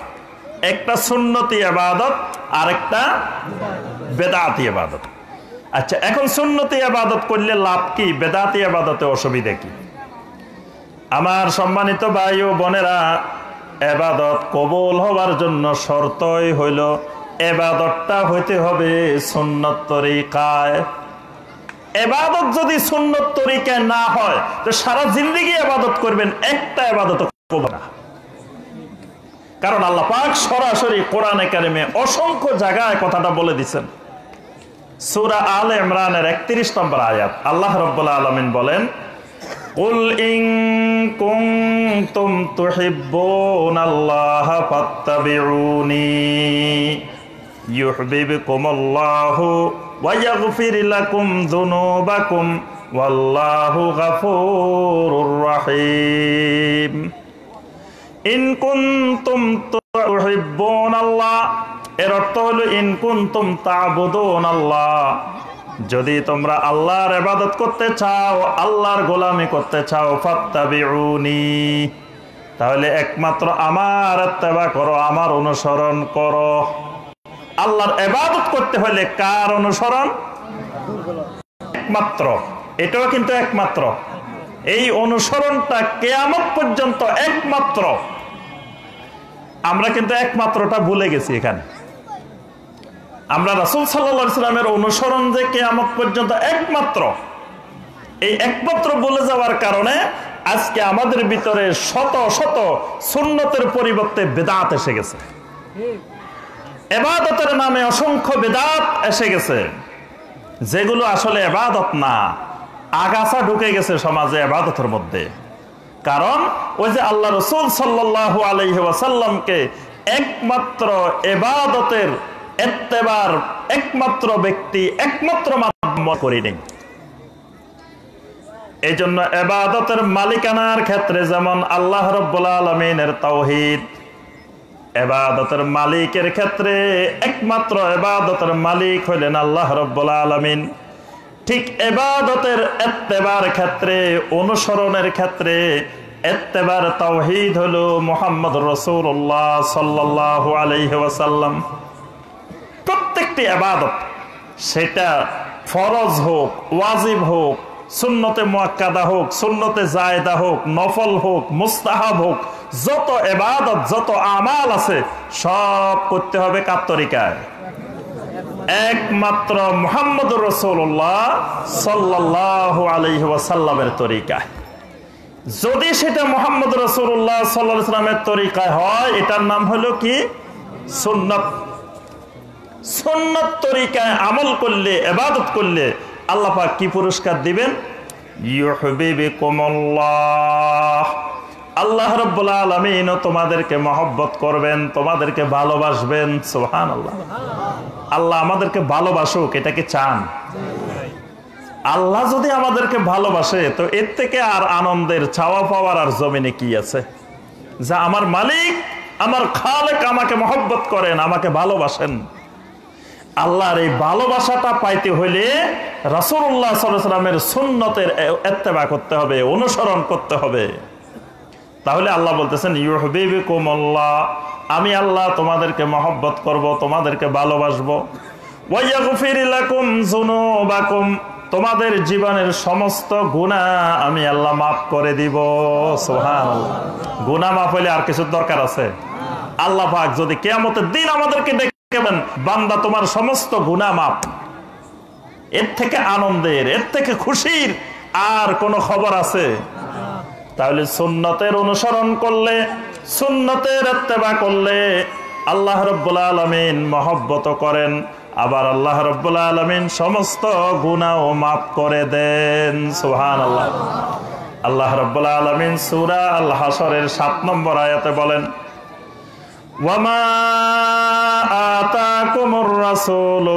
Speaker 1: একটা সুন্নতি আবাদত আর একটা বেদাতি আবাদত আচ্ছা এখন সুন্নতি আবাদত করলে লাভ কি? বেদাতি আবাদতে অসুবিধা কি? আমার সম্মানিত ভাই ও বোনেরা, এবাদত কবুল হবার জন্য শর্তই হইল, এবাদতটা হইতে হবে সুন্নত তরিকায়। এবাদত যদি সুন্নত তরিকায় না হয়, তো সারা জিন্দিগি এবাদত করবেন, একটা এবাদত না। কারণ আল্লাহ পাক সরাসরি কোরআনে কারিমে অসংখ্য জায়গায় কথাটা বলে দিচ্ছেন সুরা আল ইমরানের একত্রিশ নম্বর আয়াত, আল্লাহ রব্বুল্লা আলমিন বলেন قل إن كنتم تحبون الله فاتبعوني يحببكم الله ويغفر لكم ذنوبكم والله غفور رحيم. إن كنتم تحبون الله إرطول إن كنتم تعبدون الله যদি তোমরা আল্লাহর ইবাদত করতে চাও, আল্লাহর গোলামি করতে চাও, ফাত্তাবিউনি। তাহলে একমাত্র আমার ইত্তেবা করো, আমার অনুসরণ করো। আল্লাহর ইবাদত করতে হলে কার অনুসরণ? একমাত্র। এটাও কিন্তু একমাত্র। এই অনুসরণটা কেয়ামত পর্যন্ত একমাত্র। আমরা কিন্তু একমাত্রটা ভুলে গেছি এখানে। আমরা রাসুল সাল্লামের অনুসরণ যে কেয়ামত পর্যন্ত একমাত্র, এই একমাত্র বলে যাওয়ার কারণে আজকে আমাদের ভিতরে শত শত সুন্নতের পরিবর্তে বেদাত এসে গেছে। এবাদতের নামে অসংখ্য বেদাত এসে গেছে। যেগুলো আসলে এবাদত না, আগাছা ঢুকে গেছে সমাজে এবাদতের মধ্যে। কারণ ওই যে আল্লাহ রসুল সাল্লাহ আলহি ওয়াসাল্লামকে একমাত্র এবাদতের এত্তেবার একমাত্র ব্যক্তি, একমাত্র মাধ্যম করিনি এই জন্য এবাদতের মালিকানার ক্ষেত্রে যেমন আল্লাহ রব্বুল্লা আলমিনের তৌহিদ এবাদতের মালিকের ক্ষেত্রে একমাত্র এবাদতের মালিক হইলেন আল্লাহ রব্বুল্লা আলমিন। ঠিক এবাদতের এত্তেবার ক্ষেত্রে, অনুসরণের ক্ষেত্রে এত্তেবার তাওহিদ হলো মোহাম্মদ রসুল্লাহ সাল্লাহ আলহি ওয়াসাল্লাম। প্রত্যেকটি আবাদত সেটা ফরজ হোক, ওয়াজিব হোক, সুন্নতে মোয়াক্কাদা হোক, সুন্নতে জায়দা হোক, নফল হোক, মুস্তাহাব হোক, যত এবাদত যত আমাল আছে, সব করতে হবে কাত্তরিকায় একমাত্র মোহাম্মদ রসুল্লাহ সাল্লাহ আলহি ওয়াসাল্লামের তরিকায়। যদি সেটা মোহাম্মদ রসুল্লাহ সাল্লামের তরিকায় হয়, এটার নাম হলো কি? সুন্নত। সুন্নত তরিকায় আমল করলে এবাদত করলে আল্লাহ পাক কি পুরস্কার দিবেন? আল্লাহ রব্বুল আলমিনও তোমাদেরকে মহব্বত করবেন, তোমাদেরকে ভালোবাসবেন। সোহান আল্লাহ আল্লাহ আমাদেরকে ভালোবাসুক, এটা কি চান? আল্লাহ যদি আমাদেরকে ভালোবাসে, তো এর থেকে আর আনন্দের ছাওয়া পাওয়ার আর জমিনে কি আছে? যা আমার মালিক, আমার খালেক আমাকে মহব্বত করেন, আমাকে ভালোবাসেন। আল্লাহর এই ভালোবাসাটা পাইতে হইলে রাসুল্লাহ সাল্লামের সুন্নতের এত্তেবা করতে হবে, অনুসরণ করতে হবে। তাহলে আল্লাহ বলতেছেন, ইউহবিবিকুমুল্লাহ, আমি আল্লাহ তোমাদেরকে মহব্বত করব, তোমাদেরকে ভালোবাসবো। তোমাদের জীবনের সমস্ত গুনাহ আমি আল্লাহ মাফ করে দিব। সুবহানাল্লাহ। গুনাহ মাফ হইলে আর কিছু দরকার আছে? আল্লাহ পাক যদি কিয়ামতের দিন আমাদেরকে ডেকেবেন বান্দা, তোমার সমস্ত গুনাহ মাফ। এর থেকে আনন্দের, এর থেকে খুশির আর কোনো খবর আছে? তাহলে সুন্নতের অনুসরণ করলে, সুন্নতের এত্তেবা করলে আল্লাহ রব্বুল আলমিন মহব্বত করেন। আবার আল্লাহ রব্বুল আলমিন সমস্ত গুণাও মাফ করে দেন। সুহান আল্লাহ আল্লাহ রব্বুল আলমিন সুরা সাত নম্বর আয়াতে বলেন ওয়ামা রাসূলু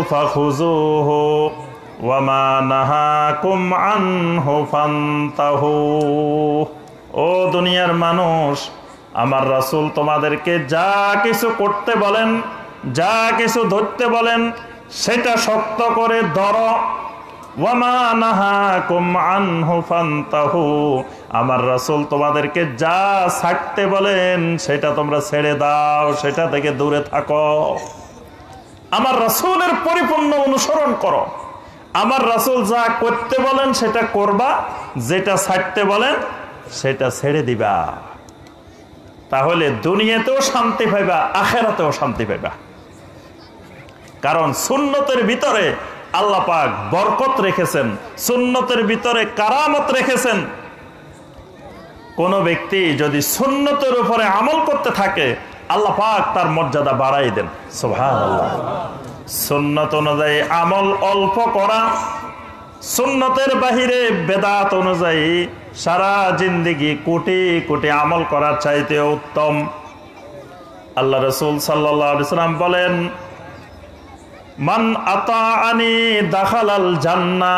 Speaker 1: ওয়ামা নাহাকুম ও দুনিয়ার মানুষ, আমার রাসূল তোমাদেরকে যা কিছু করতে বলেন, যা কিছু ধরতে বলেন, সেটা শক্ত করে ধরো। আমার রাসূল তোমাদেরকে যা ছাড়তে বলেন, সেটা তোমরা ছেড়ে দাও, সেটা থেকে দূরে থাকো। আমার রাসূলের পরিপূর্ণ অনুসরণ করো। আমার রাসূল যা করতে বলেন, সেটা করবা, যেটা ছাড়তে বলেন, সেটা ছেড়ে দিবা। তাহলে দুনিয়াতেও শান্তি পাইবা, আখেরাতেও শান্তি পাইবা। কারণ সুন্নতের ভিতরে আল্লাহ পাক বরকত রেখেছেন, সুন্নতের ভিতরে কারামত রেখেছেন। কোন ব্যক্তি যদি সুন্নতের উপরে আমল করতে থাকে, আল্লাহ পাক তার মর্যাদা বাড়াই দেন। সোভান সুন্নত অনুযায়ী আমল অল্প করা, সুন্নতের বাহিরে বেদাত অনুযায়ী সারা জিন্দিগি কোটি কোটি আমল করার চাইতে উত্তম। আল্লাহ রসুল সাল্লাম বলেন মান দাখালাল জান্না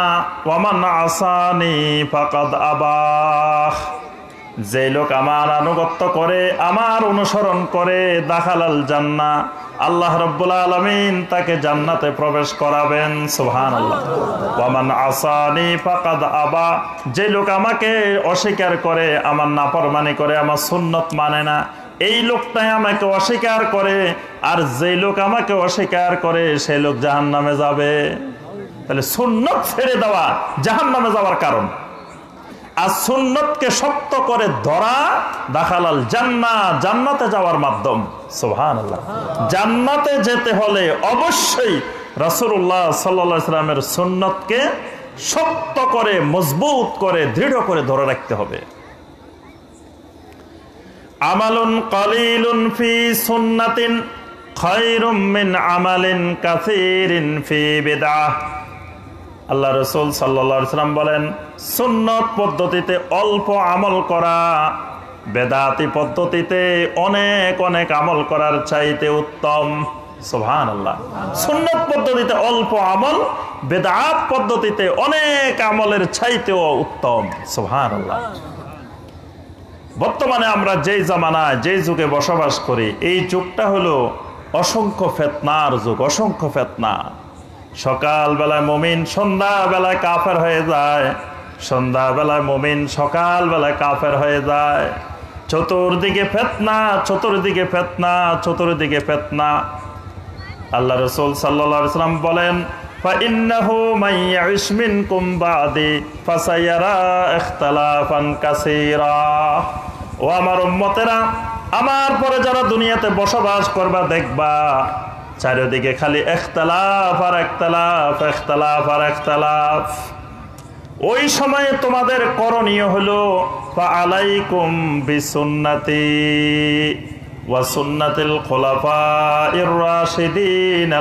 Speaker 1: ওয়ামান আসানি যে লোক আমার আনুগত্য করে, আমার অনুসরণ করে দাখালাল জান্না, আল্লাহ রব্বুল আলমিন তাকে জান্নাতে প্রবেশ করাবেন সুহান আল্লাহ আসানি ফাকাদ আবা। যে লোক আমাকে অস্বীকার করে, আমার নাফরমানি করে, আমার সুন্নত মানে না এই লোকটাই আমাকে অস্বীকার করে, আর যে লোক আমাকে অস্বীকার করে, সেই লোক জাহান নামে যাবে। তাহলে সুন্নত ছেড়ে দেওয়া জাহান নামে যাওয়ার কারণ। আর সুন্নতকে শক্ত করে ধরা দাখালাল জান্না, জান্নাতে যাওয়ার মাধ্যম। সোহান জান্নাতে যেতে হলে অবশ্যই রাসুল্লাহ সাল্লামের সুন্নতকে শক্ত করে, মজবুত করে, দৃঢ় করে ধরে রাখতে হবে। আমালুন আমালিন ফি আল্লাহ রসুল সাল্লাম বলেন, সুন্নত পদ্ধতিতে অল্প আমল করা, বেদাতি পদ্ধতিতে অনেক অনেক আমল করার চাইতে উত্তম। সোহান আল্লাহ সুন্নত পদ্ধতিতে অল্প আমল, বেদাত পদ্ধতিতে অনেক আমলের উত্তম। আল্লাহ বর্তমানে আমরা যেই জামানায়, যেই যুগে বসবাস করি, এই যুগটা হলো অসংখ্য ফেতনার যুগ, অসংখ্য ফেতনা। সকালবেলায় মমিন, সন্ধ্যাবেলায় কাফের হয়ে যায়। সন্ধ্যাবেলায় মমিন, সকালবেলায় কাফের হয়ে যায়। চতুর্দিকে ফেতনা চতুর্দিকে ফেতনা চতুর্দিকে ফেতনা। আল্লাহ রসুল সাল্লাম বলেন فإنه من يعش منكم بعدي فسيرى اختلافا كثيرا ও আমার উম্মতেরা আমার পরে যারা দুনিয়াতে বসবাস করবা দেখবা চারিদিকে খালি একতলাফ আর একতলাফ একতলাফ আর একতলাফ ওই সময়ে তোমাদের করণীয় হলো আলাইকুম বিসুন্নতি وسنة الخلفاء الراشدين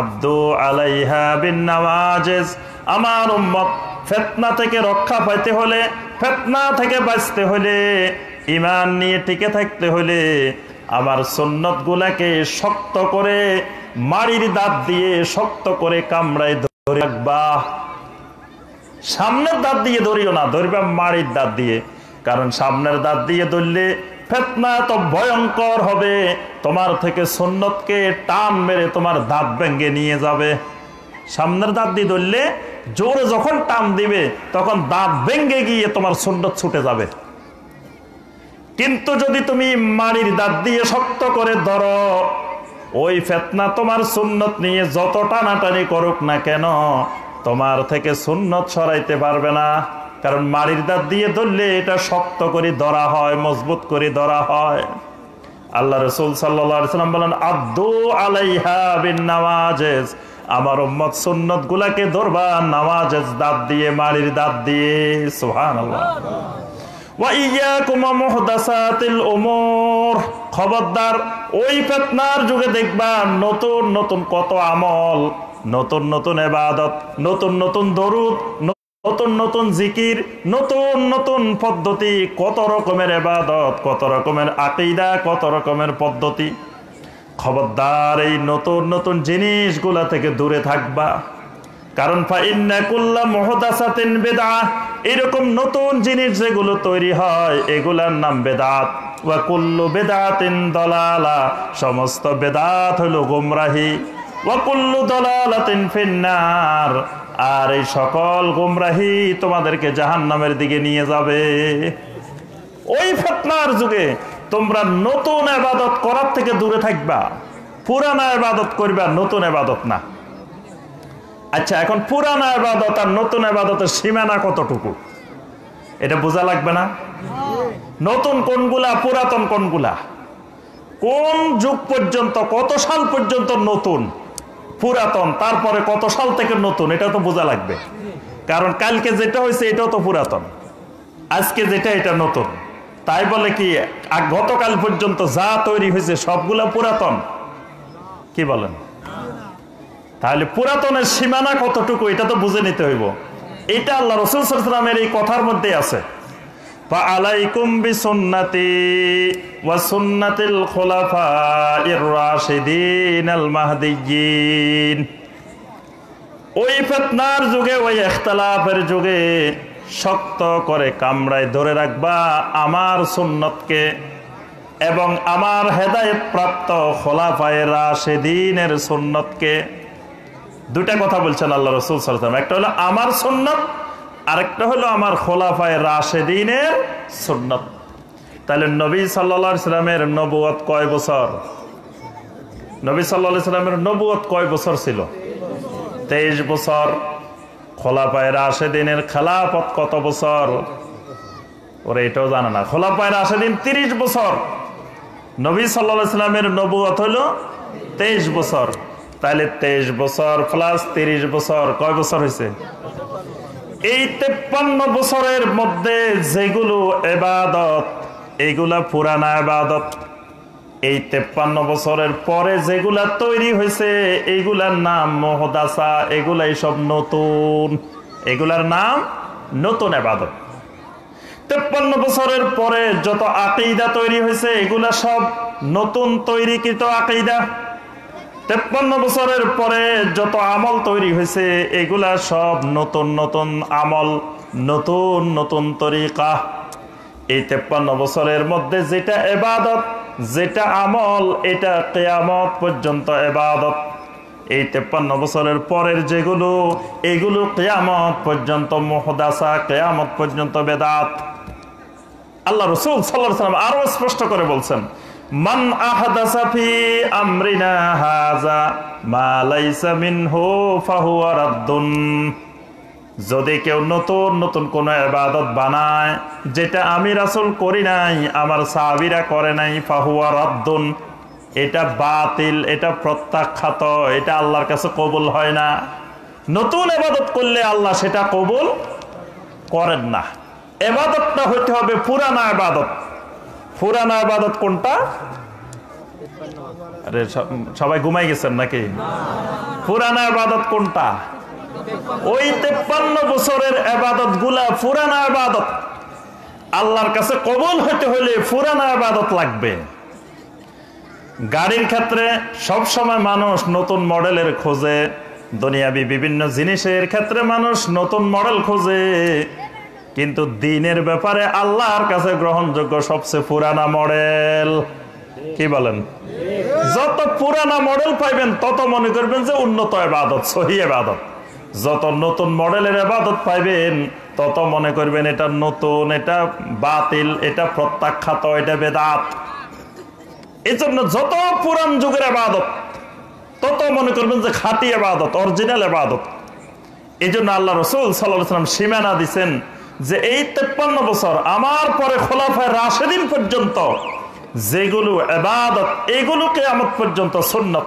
Speaker 1: আব্দু আলাইহা বিন নামাজেজ আমার উম্মত, ফেতনা থেকে রক্ষা পাইতে হলে, ফেতনা থেকে বাঁচতে হলে ইমান নিয়ে টিকে থাকতে হলে, আমার সন্ন্যত গুলাকে শক্ত করে, মাড়ির দাঁত দিয়ে শক্ত করে কামড়ায় ধরে রাখবা। সামনের দাঁত দিয়ে ধরিও না, ধরবা মাড়ির দাঁত দিয়ে। কারণ সামনের দাঁত দিয়ে ধরলে ফেতনা তো ভয়ঙ্কর হবে। তোমার থেকে সুন্নতকে টান মেরে তোমার দাঁত ভেঙে নিয়ে যাবে। সামনের দাঁত দিয়ে ধরলে জোরে যখন টান দিবে, তখন দাঁত ভেঙে গিয়ে তোমার সুন্নত ছুটে যাবে। কিন্তু যদি তুমি মাড়ির দাঁত দিয়ে শক্ত করে ধরো, ওই ফেতনা তোমার সুন্নত নিয়ে যত টানাটানি করুক না কেন, তোমার থেকে সুন্নত সরাইতে পারবে না। কারণ মাড়ির দাঁত দিয়ে ধরলে এটা শক্ত করে ধরা হয়, মজবুত করে ধরা হয়। আল্লাহ রসুল সাল্লাম বলেন আব্দু আলাইহা বিন নামাজেজ আমার উম্মত সুন্নত গুলাকে ধরবা নামাজেজ দাঁত দিয়ে, মাড়ির দাঁত দিয়ে। সুহান খবরদার, ওই ফেতনার যুগে দেখবা নতুন নতুন কত আমল, নতুন নতুন এবাদত নতুন নতুন দরুদ নতুন নতুন জিকির, নতুন নতুন পদ্ধতি, কত রকমের এবাদত কত রকমের আকিদা, কত রকমের পদ্ধতি। খবরদার, এই নতুন নতুন জিনিসগুলা থেকে দূরে থাকবা। কারণ বেদা এরকম নতুন জিনিস যেগুলো তৈরি হয়, এগুলার নাম বেদাত ওয়া কুল্লু বেদাতিন দলালা, সমস্ত বেদাত হলো গুমরাহি। ওয়া কুল্লু দলালাতিন ফিন্নার আর এই সকল গুমরাহি তোমাদেরকে জাহান্নামের দিকে নিয়ে যাবে। ওই ফেতনার যুগে তোমরা নতুন আবাদত করার থেকে দূরে থাকবা। পুরানা আবাদত করবা, নতুন আবাদত না। আচ্ছা এখন পুরানা আবাদত আর নতুন আবাদতের সীমানা কতটুকু? এটা বোঝা লাগবে না? নতুন কোনগুলা, পুরাতন কোনগুলা? কোন যুগ পর্যন্ত, কত সাল পর্যন্ত নতুন? পুরাতন, তারপরে কত সাল থেকে নতুন, এটা তো বোঝা লাগবে। কারণ কালকে যেটা হয়েছে, এটাও তো পুরাতন। আজকে যেটা, এটা নতুন। তাই বলে কি গতকাল পর্যন্ত যা তৈরি হয়েছে, সবগুলা পুরাতন। কি বলেন? তাহলে পুরাতনের সীমানা কতটুকু, এটা তো বুঝে নিতে হইব। এটা আল্লাহ রসুল সালামের এই কথার মধ্যে আছে। যুগে, ওই যুগে শক্ত করে কামড়ায় ধরে রাখবা আমার সুন্নতকে এবং আমার হেদায়েত প্রাপ্ত খোলাফায় রাশেদিনের সুন্নতকে। দুটা কথা বলছেন আল্লাহ রসুল সাল্লাম একটা হলো, আমার সুন্নত আরেকটা হলো আমার খোলাফায় রাশেদিনের সুন্নত। তাহলে নবী সাল্লা সাল্লামের নবুয়ত কয় বছর? নবী সাল্লা সাল্লামের নবুয়ত কয় বছর ছিল? তেইশ বছর। খোলাফায় রাশেদিনের খেলাফত কত বছর? ওরা এটাও জানে না। খোলাফায় রাশেদিন তিরিশ বছর। নবী সাল্লা সাল্লামের নবুয়ত হলো তেইশ বছর। তাহলে তেইশ বছর প্লাস তিরিশ বছর কয় বছর হয়েছে? এই তেপ্পান্ন বছরের মধ্যে যেগুলো এবাদত, এগুলা পুরানা এবাদত। এই তেপ্পান্ন বছরের পরে যেগুলা তৈরি হয়েছে এইগুলার নাম মহদাসা, এগুলাই সব নতুন। এগুলার নাম নতুন এবাদত। তেপ্পান্ন বছরের পরে যত আকিদা তৈরি হয়েছে, এগুলা সব নতুন তৈরিকৃত আকিদা। তেপ্পান্ন বছরের পরে যত আমল তৈরি হয়েছে, এগুলা সব নতুন নতুন আমল, নতুন নতুন তরিকা। এই তেপ্পান্ন বছরের মধ্যে যেটা এবাদত, যেটা আমল, এটা কেয়ামত পর্যন্ত এবাদত। এই তেপ্পান্ন বছরের পরের যেগুলো, এগুলো কেয়ামত পর্যন্ত মহদাসা, কেয়ামত পর্যন্ত বেদাত। আল্লাহ রসুল সাল্লাহ সাল্লাম আরও স্পষ্ট করে বলছেন মান আহাদাসা আমরিনা হাজা, মা লাইসা মিনহু ফাহুয়া রাদ্দুন। যদি কেউ নতুন নতুন কোন ইবাদত বানায়, যেটা আমি রাসূল করি নাই, আমার সাহাবীরা করে নাই, ফাহুয়া রাদ্দুন। এটা বাতিল, এটা প্রত্যাখ্যাত, এটা আল্লাহর কাছে কবুল হয় না। নতুন এবাদত করলে আল্লাহ সেটা কবুল করেন না। এবাদতটা হইতে হবে পুরানা এবাদত পুরানা আবাদত কোনটা? আরে সবাই ঘুমাই গেছেন নাকি? পুরানা আবাদত কোনটা? ওই তেপ্পান্ন বছরের আবাদতগুলা পুরানা আবাদত। আল্লাহর কাছে কবল হতে হলে পুরানা আবাদত লাগবে। গাড়ির ক্ষেত্রে সব সময় মানুষ নতুন মডেলের খোঁজে। দুনিয়াবি বিভিন্ন জিনিসের ক্ষেত্রে মানুষ নতুন মডেল খোঁজে। কিন্তু দিনের ব্যাপারে আল্লাহর কাছে গ্রহণযোগ্য সবচেয়ে পুরানা মডেল। কি বলেন? যত পুরানা মডেল পাইবেন, তত মনে করবেন যে উন্নত এবাদত, সহি এবাদত। যত নতুন মডেলের এবাদত পাইবেন, তত মনে করবেন এটা নতুন, এটা বাতিল, এটা প্রত্যাখ্যাত, এটা বেদাত। এই জন্য যত পুরান যুগের আবাদত তত মনে করবেন যে খাঁটি আবাদত অরিজিনাল আবাদত এই জন্য আল্লাহ রসুল সাল্লাম সীমানা দিচ্ছেন যে এই তেপ্পান্ন বছর আমার পরে খোলাফায় রাশেদিন পর্যন্ত যেগুলো এবাদত, এগুলোকে আমার পর্যন্ত সুন্নত।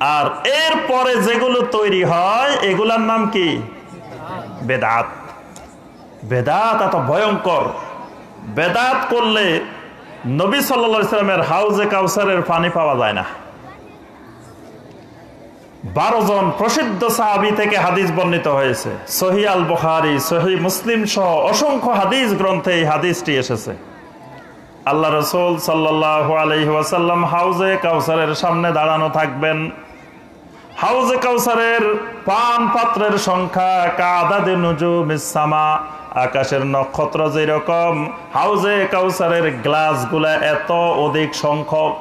Speaker 1: আর এর পরে যেগুলো তৈরি হয়, এগুলার নাম কি? বেদাত। বেদাত এত ভয়ঙ্কর। বেদাত করলে নবী সাল্লা ইসলামের হাউজে কাউসারের পানি পাওয়া যায় না। বারো জন প্রসিদ্ধ সাহাবি থেকে হাদিস বর্ণিত হয়েছে। সহি আল বুখারি, সহি মুসলিম সহ অসংখ্য হাদিস গ্রন্থে এই হাদিসটি এসেছে। আল্লাহ রসুল সাল্লাহ আলহিহাসাল্লাম হাউজে কাউসারের সামনে দাঁড়ানো থাকবেন। হাউজে কাউসারের পান পাত্রের সংখ্যা কাদাদে নুজুম ইসামা আকাশের নক্ষত্র যেরকম, হাউজে কাউসারের গ্লাসগুলা এত অধিক সংখ্যক।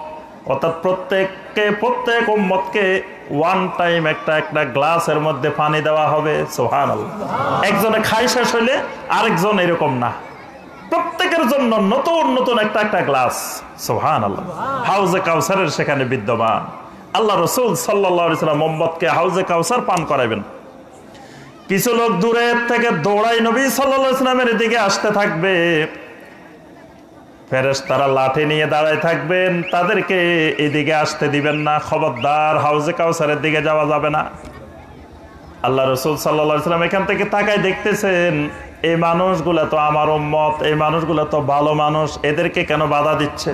Speaker 1: অর্থাৎ প্রত্যেককে, প্রত্যেক উম্মতকে ওয়ান টাইম একটা একটা গ্লাসের মধ্যে পানি দেওয়া হবে সোহান একজনে খাই শেষ হইলে আরেকজন এরকম না। প্রত্যেকের জন্য নতুন নতুন একটা একটা গ্লাস সোহান আল্লাহ হাউজে কাউসারের সেখানে বিদ্যমান। আল্লাহ রসুল সাল্লাম মোহাম্মদকে হাউজে কাউসার পান করাবেন কিছু লোক দূরের থেকে দৌড়াই নবী সাল্লাহ ইসলামের দিকে আসতে থাকবে। ফেরেস তারা লাঠি নিয়ে দাঁড়ায় থাকবেন, তাদেরকে এদিকে আসতে দিবেন না। খবরদার হাউজে কাউসারের দিকে যাওয়া যাবে না। আল্লাহ রসুল সাল্লাম এখান থেকে তাকায় দেখতেছেন, এই মানুষগুলো তো আমার উম্মত, এই মানুষগুলো তো ভালো মানুষ, এদেরকে কেন বাধা দিচ্ছে?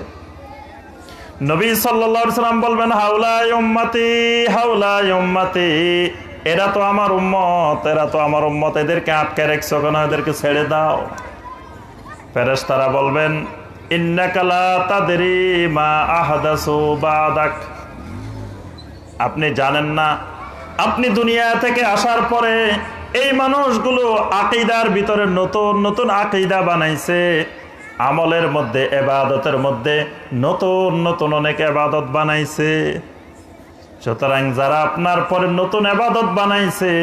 Speaker 1: নবী সাল্লাম বলবেন হাউলাই উম্মাতি হাউলাই উম্মাতি, এরা তো আমার উম্মত, এরা তো আমার উম্মত, এদেরকে আটকে রেখছো কেন? এদেরকে ছেড়ে দাও। ফেরেস তারা বলবেন মা আপনি জানেন না, আপনি দুনিয়া থেকে আসার পরে এই মানুষগুলো আকিদার ভিতরে নতুন নতুন আকিদা বানাইছে। আমলের মধ্যে, এবাদতের মধ্যে নতুন নতুন অনেক এবাদত বানাইছে। সুতরাং যারা আপনার পরে নতুন এবাদত বানাইছে,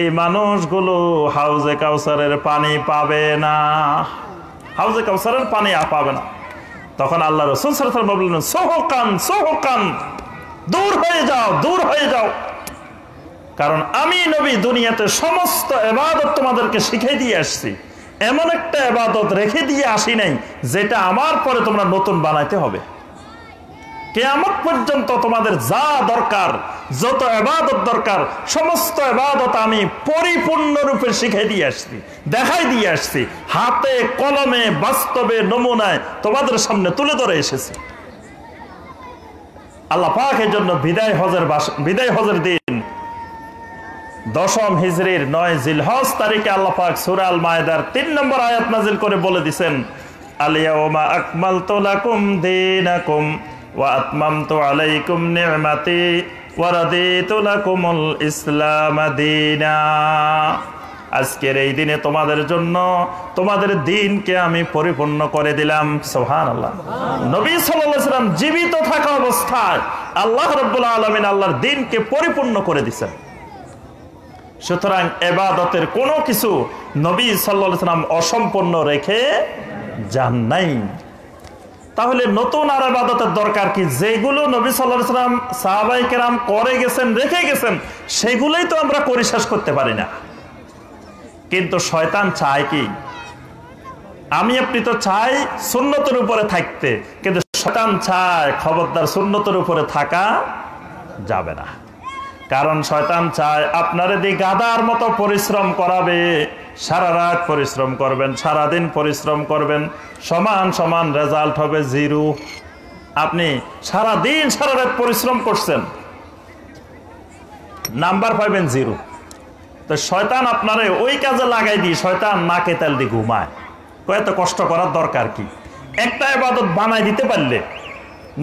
Speaker 1: এই মানুষগুলো হাউজে কাউসারের পানি পাবে না। হাউজে কাউসারের পানি পাবে না। তখন আল্লাহ রসুল আলাইহি বললেন, সোহকান সোহকান, দূর হয়ে যাও, দূর হয়ে যাও। কারণ আমি নবী দুনিয়াতে সমস্ত এবাদত তোমাদেরকে শিখে দিয়ে আসছি। এমন একটা এবাদত রেখে দিয়ে আসি নাই, যেটা আমার পরে তোমরা নতুন বানাইতে হবে। কেয়ামত পর্যন্ত তোমাদের যা দরকার যত এবাদত দরকার, সমস্ত এবাদত আমি পরিপূর্ণ রূপে শিখে দিয়ে আসছি, দেখাই দিয়ে আসছি, হাতে, কলমে, বাস্তবে, নমুনায় তোমাদের সামনে তুলে ধরে এসেছি। আল্লাহ পাক এর জন্য বিদায় হজের বিদায় হজের দিন, দশম হিজরির নয় জিলহজ তারিখে আল্লাহ পাক সূরা আল মায়দার তিন নম্বর আয়াত নাজিল করে বলে দিছেন আলিয়াউমা আকমালতু লাকুম দীনাকুম ওয়া আতমামতু আলাইকুম নি'মাতি। ওয়া রাদিতু লাকুমুল ইসলাম দীনা। আজকের এই দিনে তোমাদের জন্য তোমাদের দিনকে আমি পরিপূর্ণ করে দিলাম। সুবহানাল্লাহ। নবী সাল্লাল্লাহু সাল্লাম জীবিত থাকা অবস্থায় আল্লাহ রাব্বুল আলামিন আল্লাহর দিনকে পরিপূর্ণ করে দিয়েছেন সুতরাং এবাদতের কোনো কিছু নবী সাল্লাহ সাল্লাম অসম্পূর্ণ রেখে যান নাই। তাহলে নতুন আর আবাদতের দরকার কি? যেগুলো নবী সাল্লাম সাহাবাই কেরাম করে গেছেন, রেখে গেছেন, সেগুলোই তো আমরা করি শেষ করতে পারি না। কিন্তু শয়তান চায় কি? আমি আপনি তো চাই সুন্নতের উপরে থাকতে, কিন্তু শয়তান চায় খবরদার সুন্নতের উপরে থাকা যাবে না। কারণ শয়তান চায় আপনার দি গাদার মতো পরিশ্রম করাবে সারা রাত পরিশ্রম করবেন সারাদিন পরিশ্রম করবেন, সমান সমান রেজাল্ট হবে জিরো। আপনি সারা দিন, সারা রাত পরিশ্রম করছেন নাম্বার পাইবেন জিরো। তো শয়তান আপনারে ওই কাজে লাগাই দিই শয়তান নাকে তেল দিয়ে ঘুমায়। এত কষ্ট করার দরকার কি? একটা এবাদত বানাই দিতে পারলে,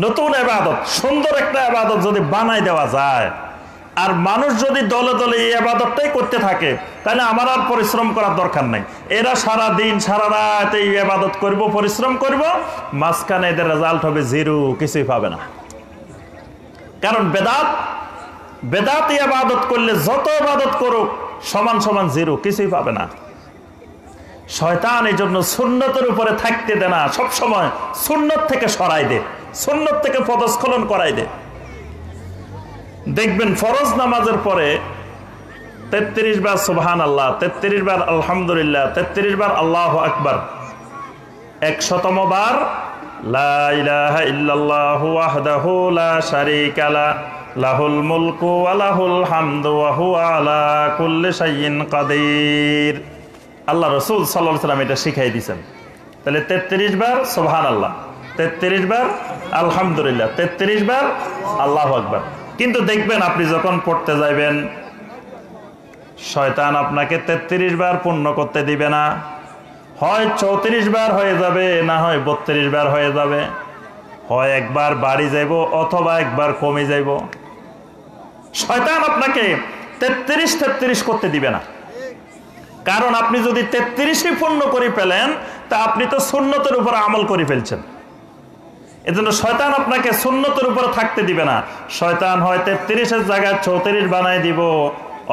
Speaker 1: নতুন এবাদত সুন্দর একটা এবাদত যদি বানাই দেওয়া যায় আর মানুষ যদি দলে দলে এই আবাদতটাই করতে থাকে, তাহলে আমার আর পরিশ্রম করার দরকার নাই। এরা সারা দিন, সারা রাত এই আবাদত করব, পরিশ্রম করব, মাঝখানে এদের রেজাল্ট হবে জিরো কিছুই পাবে না। কারণ বেদাত বেদাত আবাদত করলে যত আবাদত করুক, সমান সমান জিরো কিছুই পাবে না। শয়তান এই জন্য সুন্নতের উপরে থাকতে দে না, সবসময় সুন্নত থেকে সরাই দে, সুন্নত থেকে পদস্খলন করাই দে। দেখবেন ফরজ নামাজের পরে তেত্রিশ বার সুবহান আল্লাহ তেত্রিশ বার আলহামদুলিল্লাহ, তেত্রিশ বার আল্লাহ আকবার। একশতম শারীকা লাহুল মুলকু আল্লাহ এটা শিখাই তাহলে 33 বার সুবহানাল্লাহ 33 বার আলহামদুলিল্লাহ 33 বার আল্লাহ আকবার। কিন্তু দেখবেন আপনি যখন পড়তে যাইবেন, শয়তান আপনাকে 33 বার পূর্ণ করতে দিবে না। হয় চৌত্রিশ বার হয়ে যাবে, না হয় বত্রিশ বার হয়ে যাবে। হয় একবার বাড়ি যাইব অথবা একবার কমে যাইব। শয়তান আপনাকে তেত্রিশ তেত্রিশ করতে দিবে না। কারণ আপনি যদি তেত্রিশই পূর্ণ করে ফেলেন, তা আপনি তো সুন্নতের উপর আমল করে ফেলছেন। এজন্য শয়তান আপনাকে সুন্নতের উপর থাকতে দিবে না। শয়তান হয় তেত্রিশের জায়গায় চৌত্রিশ বানাই দিব,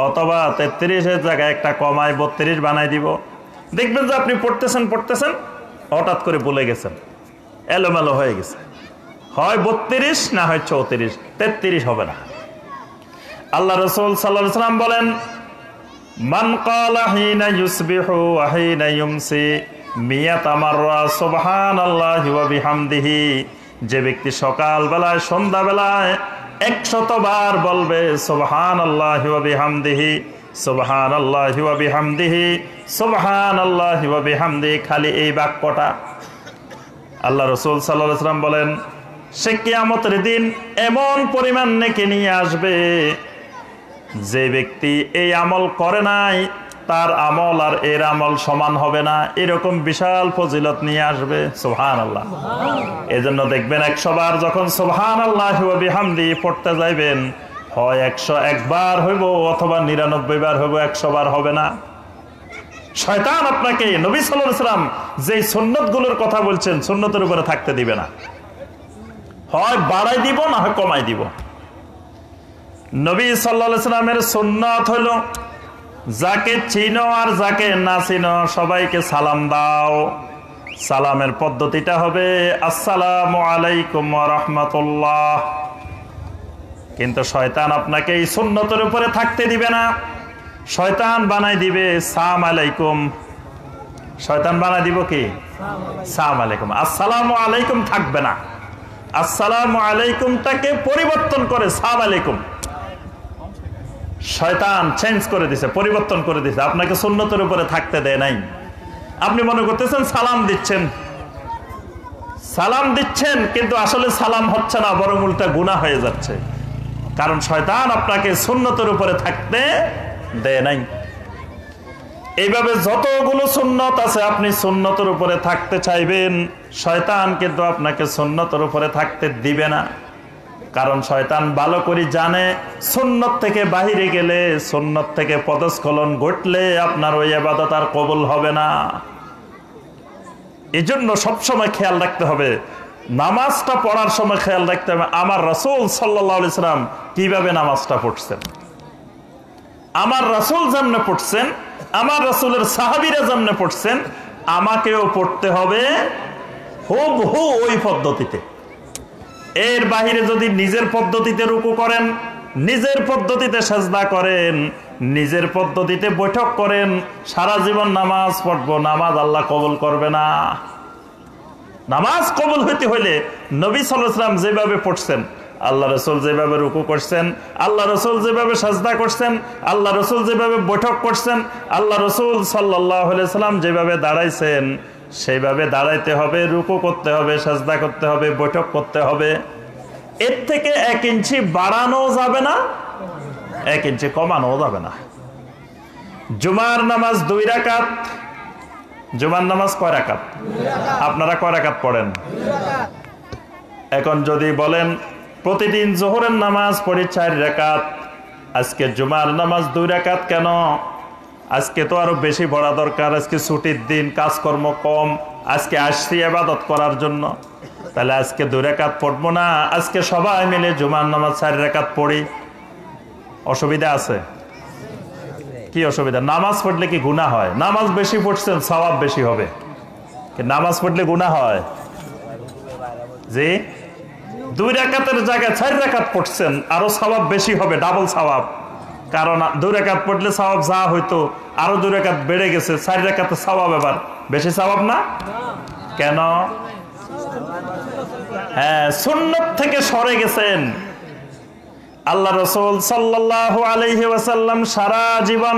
Speaker 1: অথবা তেত্রিশের জায়গায় একটা কমায় বত্রিশ বানাই দিব। দেখবেন যে আপনি পড়তেছেন পড়তেছেন, হঠাৎ করে বলে গেছেন। এলোমেলো হয়ে গেছে। হয় বত্রিশ না হয় চৌত্রিশ, তেত্রিশ হবে না। আল্লাহ রসুল সাল্লাহ সাল্লাম বলেন, মান ক্বালা হিনা ইউসবিহু ওয়া হিনা ইউমসি, মিয়াত ওয়া বিহামদিহি যে ব্যক্তি সকাল বেলায় সন্ধ্যা বেলায় একশত বার বলবে, সুবহানাল্লাহি ওয়া বিহামদিহি, সুবহানাল্লাহি ওয়া বিহামদিহি, সুবহানাল্লাহি ওয়া বিহামদিহি খালি এই বাক্যটা। আল্লাহ রসুল সাল্লাহ সাল্লাম বলেন, সে কিয়ামতের দিন এমন পরিমাণ নেকে নিয়ে আসবে, যে ব্যক্তি এই আমল করে নাই তার আমল আর এর আমল সমান হবে না। এরকম বিশাল ফজিলত নিয়ে আসবে। সোহান আল্লাহ এজন্য দেখবেন একশো বার যখন সোহান আল্লাহ বিহামদি পড়তে যাইবেন, হয় একশো একবার হইব অথবা নিরানব্বই বার হইব, একশো বার হবে না। শয়তান আপনাকে নবী সাল্লাম যে সন্ন্যতগুলোর কথা বলছেন সন্ন্যতের উপরে থাকতে দিবে না। হয় বাড়াই দিব, না হয় কমাই দিব। নবী সাল্লামের সুন্নত হইল যাকে চিনো আর যাকে না চিনো, সবাইকে সালাম দাও। সালামের পদ্ধতিটা হবে, আসসালাম আলাইকুম রহমতুল্লাহ। কিন্তু শয়তান আপনাকে এই সুন্নতের উপরে থাকতে দিবে না। শয়তান বানাই দিবে সাম আলাইকুম। শয়তান বানাই দিব কি? সাম আলাইকুম। আসসালামু আলাইকুম থাকবে না। আসসালামু আলাইকুমটাকে পরিবর্তন করে সাম আলাইকুম। শয়তান চেঞ্জ করে দিছে, পরিবর্তন করে দিছে। আপনাকে সুন্নতের উপরে থাকতে দেয় নাই। আপনি মনে করতেছেন সালাম দিচ্ছেন। সালাম দিচ্ছেন, কিন্তু আসলে সালাম হচ্ছে না, বরং উল্টা গুণা হয়ে যাচ্ছে। কারণ শয়তান আপনাকে সুন্নতের উপরে থাকতে দেয় নাই। এইভাবে যতগুলো সুন্নত আছে, আপনি সুন্নতের উপরে থাকতে চাইবেন। শয়তান কিন্তু আপনাকে সুন্নতের উপরে থাকতে দিবে না। কারণ শয়তান ভালো করে জানে, সুন্নত থেকে বাহিরে গেলে, সুন্নত থেকে পদস্খলন ঘটলে আপনার ওই আবাদত আর কবল হবে না। এই জন্য সবসময় খেয়াল রাখতে হবে, নামাজটা পড়ার সময় খেয়াল রাখতে হবে, আমার রসুল সাল্লাহ ইসলাম কীভাবে নামাজটা পড়ছেন? আমার রসুল যেমনে পড়ছেন, আমার রসুলের সাহাবিরা যেমনে পড়ছেন, আমাকেও পড়তে হবে হুব হু ওই পদ্ধতিতে। এর বাহিরে যদি নিজের পদ্ধতিতে রুকু করেন, নিজের পদ্ধতিতে সাজদা করেন, নিজের পদ্ধতিতে বৈঠক করেন, সারা জীবন নামাজ পড়ব, নামাজ আল্লাহ কবুল করবে না। নামাজ কবুল হইতে হইলে নবী সাল্লাম যেভাবে পড়ছেন, আল্লাহ রসুল যেভাবে রুকু করছেন, আল্লাহ রসুল যেভাবে সাজদা করছেন, আল্লাহ রসুল যেভাবে বৈঠক করছেন, আল্লাহ রসুল সাল্লাহ সাল্লাম যেভাবে দাঁড়াইছেন সেইভাবে দাঁড়াইতে হবে, রুকু করতে হবে, সাজদা করতে হবে, বৈঠক করতে হবে। এর থেকে এক ইঞ্চি বাড়ানো যাবে না, এক ইঞ্চি কমানো যাবে না। জুমার নামাজ দুই রাকাত, জুমার নামাজ কয় রাকাত? আপনারা কয় রাকাত পড়েন? এখন যদি বলেন, প্রতিদিন জোহরের নামাজ পড়ি চার রাকাত, আজকে জুমার নামাজ দুই রাকাত কেন? আজকে তো আরও বেশি পড়া দরকার, আজকে ছুটির দিন, কাজকর্ম কম, আজকে আসছি আবাদত করার জন্য। তাহলে আজকে দুই রেখাত পড়ব না, আজকে সবাই মিলে জুমার নামাজ চার রেখাত পড়ি। অসুবিধা আছে? কি অসুবিধা? নামাজ পড়লে কি গুণা হয়? নামাজ বেশি পড়ছেন সবাব বেশি হবে। নামাজ পড়লে গুণা হয়? জি? দুই রেখাতের জায়গায় চার রেখাত পড়ছেন, আরও সবাব বেশি হবে ডাবল সবাব কারণ দুই রেখাত পড়লে সবাব যা হইতো, আরও দুই রেখাত বেড়ে গেছে, চার রেখাতে সবাব এবার। বেশি সবাব না? কেন? হ্যাঁ সুন্নত থেকে সরে গেছেন। আল্লাহ রসুল সাল্লাহ আলহি সারা জীবন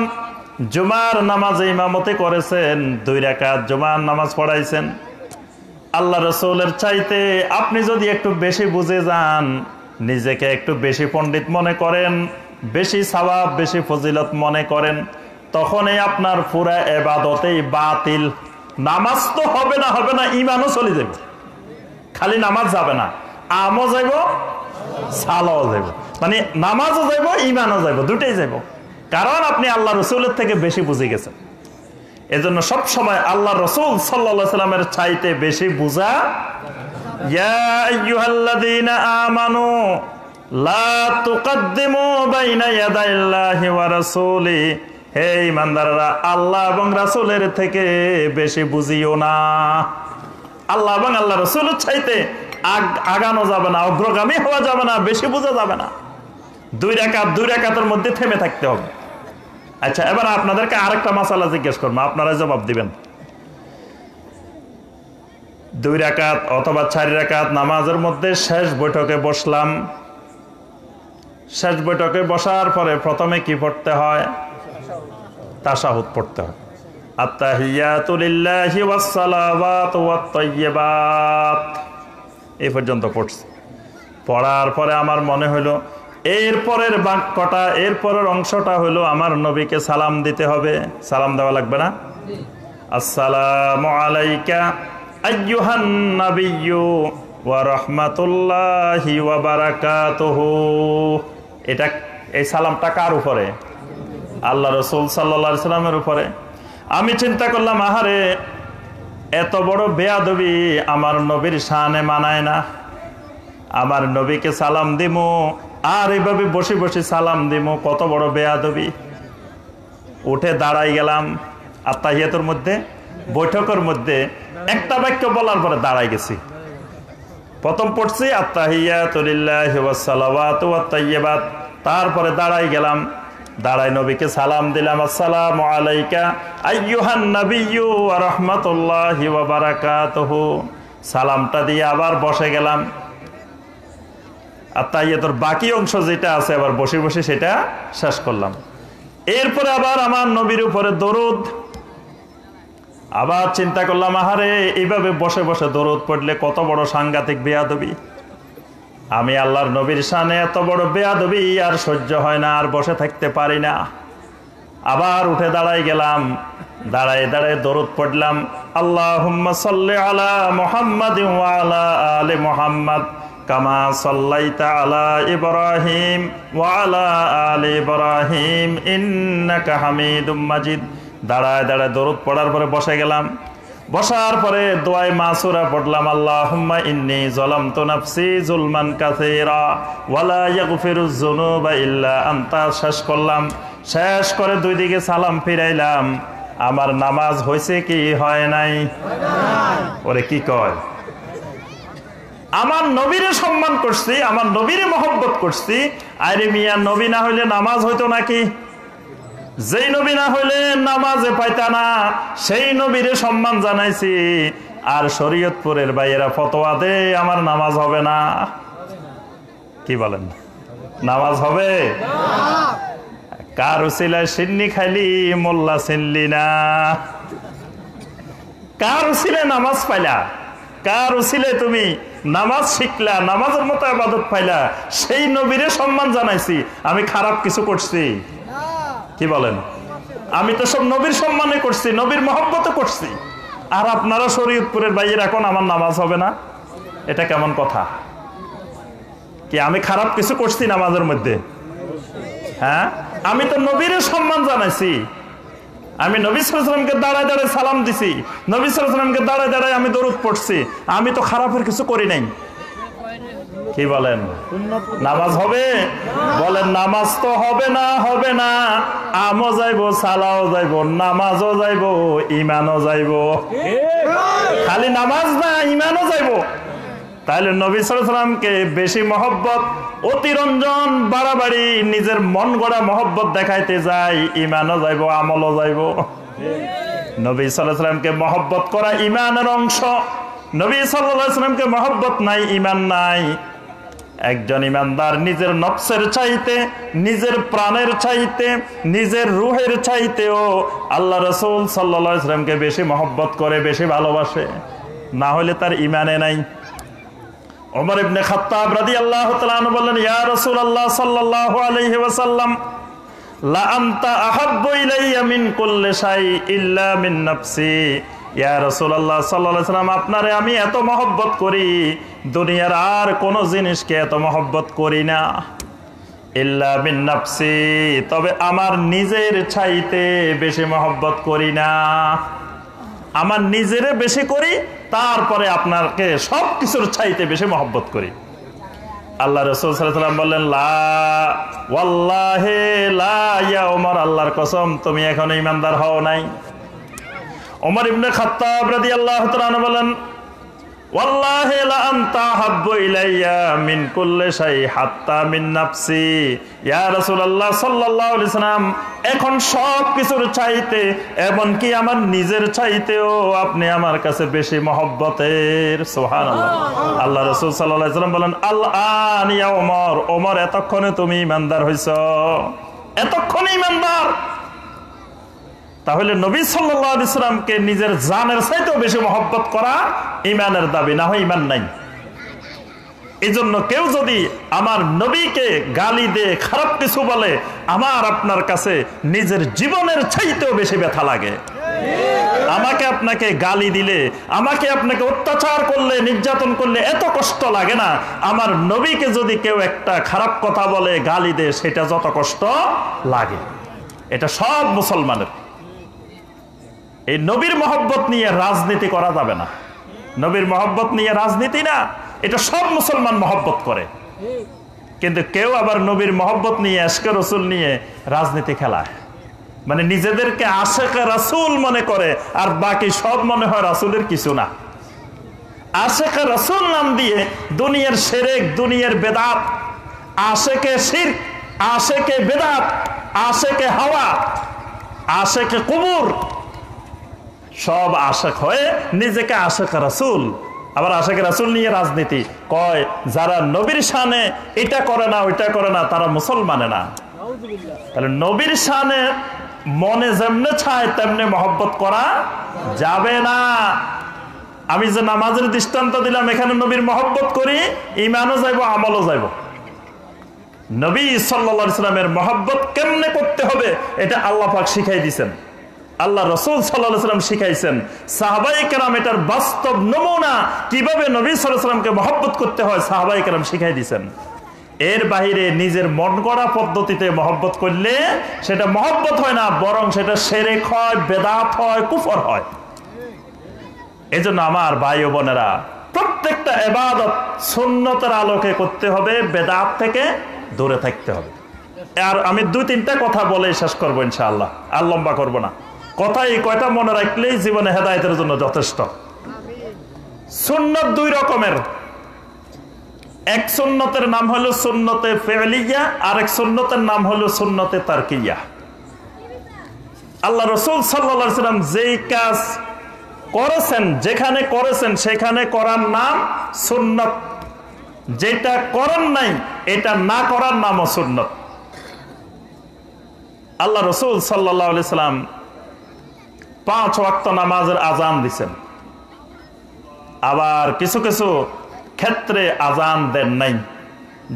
Speaker 1: জুমার নামাজে ইমামতি করেছেন, দুই রাকাত জুমার নামাজ পড়াইছেন। আল্লাহ রসুলের চাইতে আপনি যদি একটু বেশি বুঝে যান, নিজেকে একটু বেশি পণ্ডিত মনে করেন। বেশি সবাব বেশি ফজিলত মনে করেন, তখনই আপনার পুরা এবাদতেই বাতিল। নামাজ তো হবে না হবে না ইমানও চলে যাবে। খালি নামাজ যাবে না, আমও যাইব, সালাও যাইব। মানে নামাজও যাইব ইমানও যাইব, দুটাই যাইব। কারণ আপনি আল্লাহ রসুলের থেকে বেশি বুঝে গেছেন। এজন্য সব সময় আল্লাহ রসুল সাল্লা সাল্লামের চাইতে বেশি বুঝা, ইয়া আমানু হে ইমানদাররা আল্লাহ এবং রাসূলের থেকে বেশি বুঝিও না। আল্লাহ এবং আল্লাহ রসুলের চাইতে আগ- আগানো যাবে না, অগ্রগামী হওয়া যাবে না, বেশি বোঝা যাবে না। দুই রেখাত দুই রেখাতের মধ্যে থেমে থাকতে হবে। আচ্ছা এবার আপনাদেরকে আরেকটা মাসালা জিজ্ঞেস করব, আপনারা জবাব দিবেন। দুই রাকাত অথবা চার রাকাত নামাজের মধ্যে শেষ বৈঠকে বসলাম। শেষ বৈঠকে বসার পরে প্রথমে কি পড়তে হয়? তাসাহুদ পড়তে হয়। আত্তাহিয়াতু লিল্লাহি ওয়াসসালাওয়াতু ওয়াত-তাইয়্যিবাত। এই পর্যন্ত পড়ছি। পড়ার পরে আমার মনে হলো এর পরের বাক্যটা, এর পরের অংশটা হলো আমার নবীকে সালাম দিতে হবে। সালাম দেওয়া লাগবে না? আসসালামু আলাইকা আইয়ুহান নাবিয়্যু ওয়া রাহমাতুল্লাহি ওয়া বারাকাতুহু। এটা, এই সালামটা কার উপরে? আল্লাহ রসুল সাল্লা সাল্লামের উপরে। আমি চিন্তা করলাম, আহারে, এত বড় বেয়াদবি আমার নবীর শানে মানায় না। আমার নবীকে সালাম দিমু, আর এইভাবে বসে বসে সালাম দিমু, কত বড় বেয়াদবি। উঠে দাঁড়াই গেলাম, আত্মাহিয়াতের মধ্যে, বৈঠকের মধ্যে, একটা বাক্য বলার পরে দাঁড়াই গেছি। প্রথম পড়ছি আত্মাহিয়াত তারপরে দাঁড়াই গেলাম। দাঁড়াই নবীকে সালাম দিলাম, আসসালাম আলাইকা আইয়ুহান নাবিয়্যু ওয়া রাহমাতুল্লাহি ওয়া বারাকাতুহু। সালামটা দিয়ে আবার বসে গেলাম। আর তাই তোর বাকি অংশ যেটা আছে, আবার বসে বসে সেটা শেষ করলাম। এরপরে আবার আমার নবীর উপরে দরুদ আবার চিন্তা করলাম, আহারে, এইভাবে বসে বসে দরুদ পড়লে কত বড় সাংঘাতিক বেয়াদবি। আমি আল্লাহর নবীর সানে এত বড় বেয়াদবি আর সহ্য হয় না, আর বসে থাকতে পারি না। আবার উঠে দাঁড়াই গেলাম, দাঁড়ায় দাঁড়ায় দরুদ পড়লাম আল্লাহ আলা মোহাম্মদ আলে মোহাম্মদ কামা সাল্লাইতা আলা ইব্রাহিম ওয়ালা আলে ইব্রাহিম ইন্নাকা হামিদুম মাজিদ। দাঁড়ায় দাঁড়ায় দরুদ পড়ার পরে বসে গেলাম। বসার পরে দোয়াই মাসুরা পড়লাম আল্লাহ ইন্নি যালামতু নাফসি জুলমান কাসীরা, ওয়ালা ইয়াগফিরুজ যুনুবা ইল্লা আনতা। শেষ করলাম। শেষ করে দুই দিকে সালাম ফিরাইলাম। আমার নামাজ হয়েছে কি হয় নাই? ওরে কি কয়? আমার নবীরে সম্মান করছি, আমার নবীরে মহব্বত করছি। আরে মিয়া, নবী না হইলে নামাজ হইতো নাকি? যেই নবী না হইলে নামাজে পাইতা না, সেই নবীরে সম্মান জানাইছি। আর শরীয়তপুরের বাইরা ফতোয়া দে আমার নামাজ হবে না। কি বলেন? নামাজ হবে? কার উসিলায় সিন্নি খাইলি, মোল্লা চিনলি না। কার উসিলে নামাজ পাইলা, কার উসিলে তুমি নামাজ শিখলা, নামাজের মতো আবাদত পাইলা, সেই নবীরে সম্মান জানাইছি, আমি খারাপ কিছু করছি। কি বলেন? আমি তো সব নবীর সম্মানে করছি, নবীর মহব্বতে করছি। আর আপনারা শরীয়তপুরের বাইরে এখন আমার নামাজ হবে না। এটা কেমন কথা? কি আমি খারাপ কিছু করছি নামাজের মধ্যে? হ্যাঁ? আমি তো নবীর সম্মান জানাইছি। আমি নবী সালামকে দাঁড়ায় দাঁড়ায় সালাম দিছি। নবী সালামকে দাঁড়ায় দাঁড়ায় আমি দরুদ পড়ছি। আমি তো খারাপের কিছু করি নাই। কি বলেন? নামাজ হবে? বলেন, নামাজ তো হবে না হবে না। আমও যাইব, সালাও যাইব, নামাজও যাইব ইমানও যাইব। খালি নামাজ না ইমানও যাইব। তাহলে নবী সালামকে বেশি মহব্বত, অতিরঞ্জন, বাড়াবাড়ি, নিজের মন গড়া মহব্বত দেখাইতে যায় ইমানও যাইব, আমলও যাইব। নবী সাল্লামকে মহব্বত করা ইমানের অংশ। নবী সাল্লামকে মহব্বত নাই ইমান নাই। একজন ইমানদার নিজের নফসের চাইতে, নিজের প্রাণের চাইতে, নিজের রুহের চাইতেও আল্লাহ রসুল সাল্লামকে বেশি মহব্বত করে, বেশি ভালোবাসে। না হলে তার ইমানে নাই। ওমর ইবনে খাত্তাব রাদিয়াল্লাহু তাআলা আনহু বললেন, ইয়া রাসূলুল্লাহ সাল্লাল্লাহু আলাইহি ওয়াসাল্লাম, লা আনতা আহাব্বু ইলাইয়া মিন কুল্লি শাই ইল্লা মিন নাফসি। ইয়া রাসূলুল্লাহ সাল্লাল্লাহু আলাইহি ওয়াসাল্লাম আপনারে আমি এত মহব্বত করি, দুনিয়ার আর কোন জিনিসকে এত মহব্বত করি না। ইল্লা নাফসি, তবে আমার নিজের চাইতে বেশি মহব্বত করি না। আমার নিজেরে বেশি করি, তারপরে আপনাকে সব কিছুর চাইতে বেশি মহব্বত করি। আল্লাহ রসুলাম বললেন ওমর আল্লাহর কসম, তুমি এখন ইমানদার হও নাই। ওমর ইবনে খাত্তাব রাদি আল্লাহ বলেন ওয়াল্লাহি লা আনতা হাব্বু ইলাইয়া মিন কুল্লি শাই হাত্তা মিন নাফসি। ইয়া রাসূলুল্লাহ সাল্লাল্লাহু আলাইহি সাল্লাম এখন সব কিছুর চাইতে এমন কি আমার নিজের চাইতেও আপনি আমার কাছে বেশি মহব্বতের। সুবহানাল্লাহ। আল্লাহ রাসূল সাল্লাল্লাহু আলাইহি সাল্লাম বলেন আল আন ইয়া ওমর ওমর এতক্ষণে তুমি ইমানদার হইছো। এতক্ষণে ইমানদার? তাহলে নবী সাল্লামকে নিজের জানের চাইতেও বেশি মহব্বত করা ইমানের দাবি, না হয় ইমান নাই। এই জন্য কেউ যদি আমার নবীকে গালি দে, খারাপ কিছু বলে, আমার আপনার কাছে নিজের জীবনের চাইতেও বেশি ব্যথা লাগে। আমাকে আপনাকে গালি দিলে, আমাকে আপনাকে অত্যাচার করলে, নির্যাতন করলে এত কষ্ট লাগে না। আমার নবীকে যদি কেউ একটা খারাপ কথা বলে, গালি দে, সেটা যত কষ্ট লাগে। এটা সব মুসলমানের। এই নবীর মহব্বত নিয়ে রাজনীতি করা যাবে না। নবীর মহব্বত নিয়ে রাজনীতি না, এটা সব মুসলমান মহব্বত করে। কিন্তু কেউ আবার নবীর মহব্বত নিয়ে এসকে রসুল নিয়ে রাজনীতি খেলায়। মানে নিজেদেরকে আশেকে রাসুল মনে করে, আর বাকি সব মনে হয় রাসুলের কিছু না। আশেকে রসুল নাম দিয়ে দুনিয়ার সেরেক, দুনিয়ার বেদাত আশেকে শির আশেকে বেদাত আশেকে হাওয়া আশেকে কুবুর সব আশেক হয়ে নিজেকে আশেক রাসুল। আবার আশেক রাসুল নিয়ে রাজনীতি। কয়, যারা নবীর সানে এটা করে না, ওইটা করে না, তারা মুসলমানে না। তাহলে নবীর সানে মনে যেমনে চায় তেমনি মহব্বত করা যাবে না। আমি যে নামাজের দৃষ্টান্ত দিলাম, এখানে নবীর মহব্বত করি ইমানও যাইব, আমলও যাইব। নবী সাল্লা ইসলামের মহব্বত কেমনে করতে হবে, এটা আল্লাহ পাক শিখাই দিছেন। আল্লাহ রসুল সাল্লাম শিখাইছেন সাহাবাই কেরাম এটার বাস্তব নমুনা কীভাবে নবী সাল্লামকে মহব্বত করতে হয় সাহাবাই কেরাম শিখাই দিছেন। এর বাহিরে নিজের মন গড়া পদ্ধতিতে মহব্বত করলে সেটা মহব্বত হয় না, বরং সেটা সেরেক হয়, বেদাত হয়, কুফর হয়। এজন্য আমার ভাই ও বোনেরা, প্রত্যেকটা এবাদত সুন্নতের আলোকে করতে হবে, বেদাত থেকে দূরে থাকতে হবে। আর আমি দুই তিনটা কথা বলে শেষ করব ইনশাআল্লাহ, আর লম্বা করব না। কথা এই কয়টা মনে রাখলেই জীবনে হেদায়তের জন্য যথেষ্ট। সুন্নত দুই রকমের। এক সুন্নতের নাম হলো সুন্নতে ফেলিয়া আর এক সুন্নতের নাম হলো সুন্নতে তারকিয়া। আল্লাহ রসুল সাল্লাম যেই কাজ করেছেন, যেখানে করেছেন, সেখানে করার নাম সুন্নত। যেটা করেন নাই, এটা না করার নামও সুন্নত। আল্লাহ রসুল সাল্লাহ সাল্লাম পাঁচ ওয়াক্ত নামাজের আজান দিছেন। আবার কিছু কিছু ক্ষেত্রে আজান দেন নাই।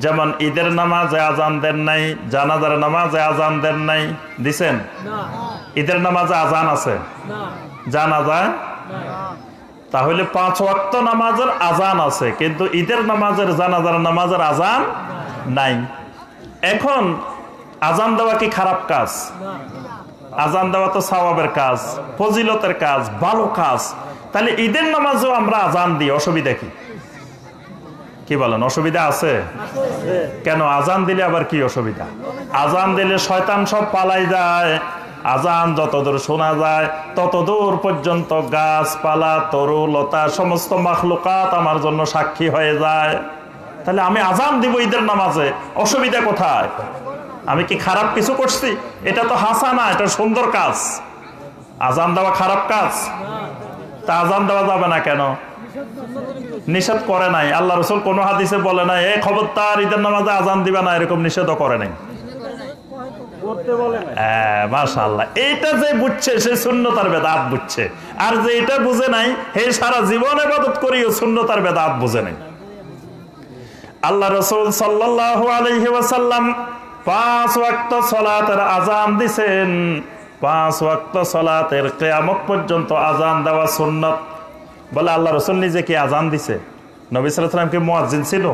Speaker 1: যেমন ঈদের নামাজে আজান দেন নাই জানাজার নামাজে আজান দেন নাই দিছেন? ঈদের নামাজে আজান আছে? জানাজা? তাহলে পাঁচ ওয়াক্ত নামাজের আজান আছে কিন্তু ঈদের নামাজের জানাজার নামাজের আজান নাই। এখন আজান দেওয়া কি খারাপ কাজ? আজান দেওয়া তো সওয়াবের কাজ, ফজিলতের কাজ, ভালো কাজ। তাহলে ঈদের নামাজও আমরা আজান দিই, অসুবিধা কি? কি বলেন, অসুবিধা আছে? কেন, আজান দিলে আবার কি অসুবিধা? আজান দিলে শয়তান সব পালাই যায়, আজান যতদূর শোনা যায়, ততদূর পর্যন্ত গাছপালা, তরু, লতা, সমস্ত মাখলুকাত আমার জন্য সাক্ষী হয়ে যায়। তাহলে আমি আজান দিব ঈদের নামাজে, অসুবিধা কোথায়? আমি কি খারাপ কিছু করছি? এটা তো হাসানা এটা সুন্দর কাজ। আজান দেওয়া খারাপ কাজ। তা আজান দেওয়া যাবে না কেন? নিষেধ করে নাই। আল্লাহ রসুল কোনো হাদিসে বলে নাই এ খবরদার ঈদের নামাজে আজান দিবে না এরকম নিষেধও করে নাই।
Speaker 2: না
Speaker 1: হ্যাঁ, এইটা যে বুঝছে সে বুঝছে। আর যে এটা বুঝে নাই সারা বেদাত বুঝে নাই। আল্লাহ রসুল সাল্লাল্লাহু আলাইহি ওয়াসাল্লাম পাঁচ ওয়াক্ত সলাতের আজান দিছেন। পাঁচ ওয়াক্ত সলাতের কেয়ামত পর্যন্ত আজান দেওয়া সুন্নত। বলে আল্লাহ রসুল নিজে কি আজান দিছে? নবী সাল্লাম কি মুয়াজ্জিন ছিল?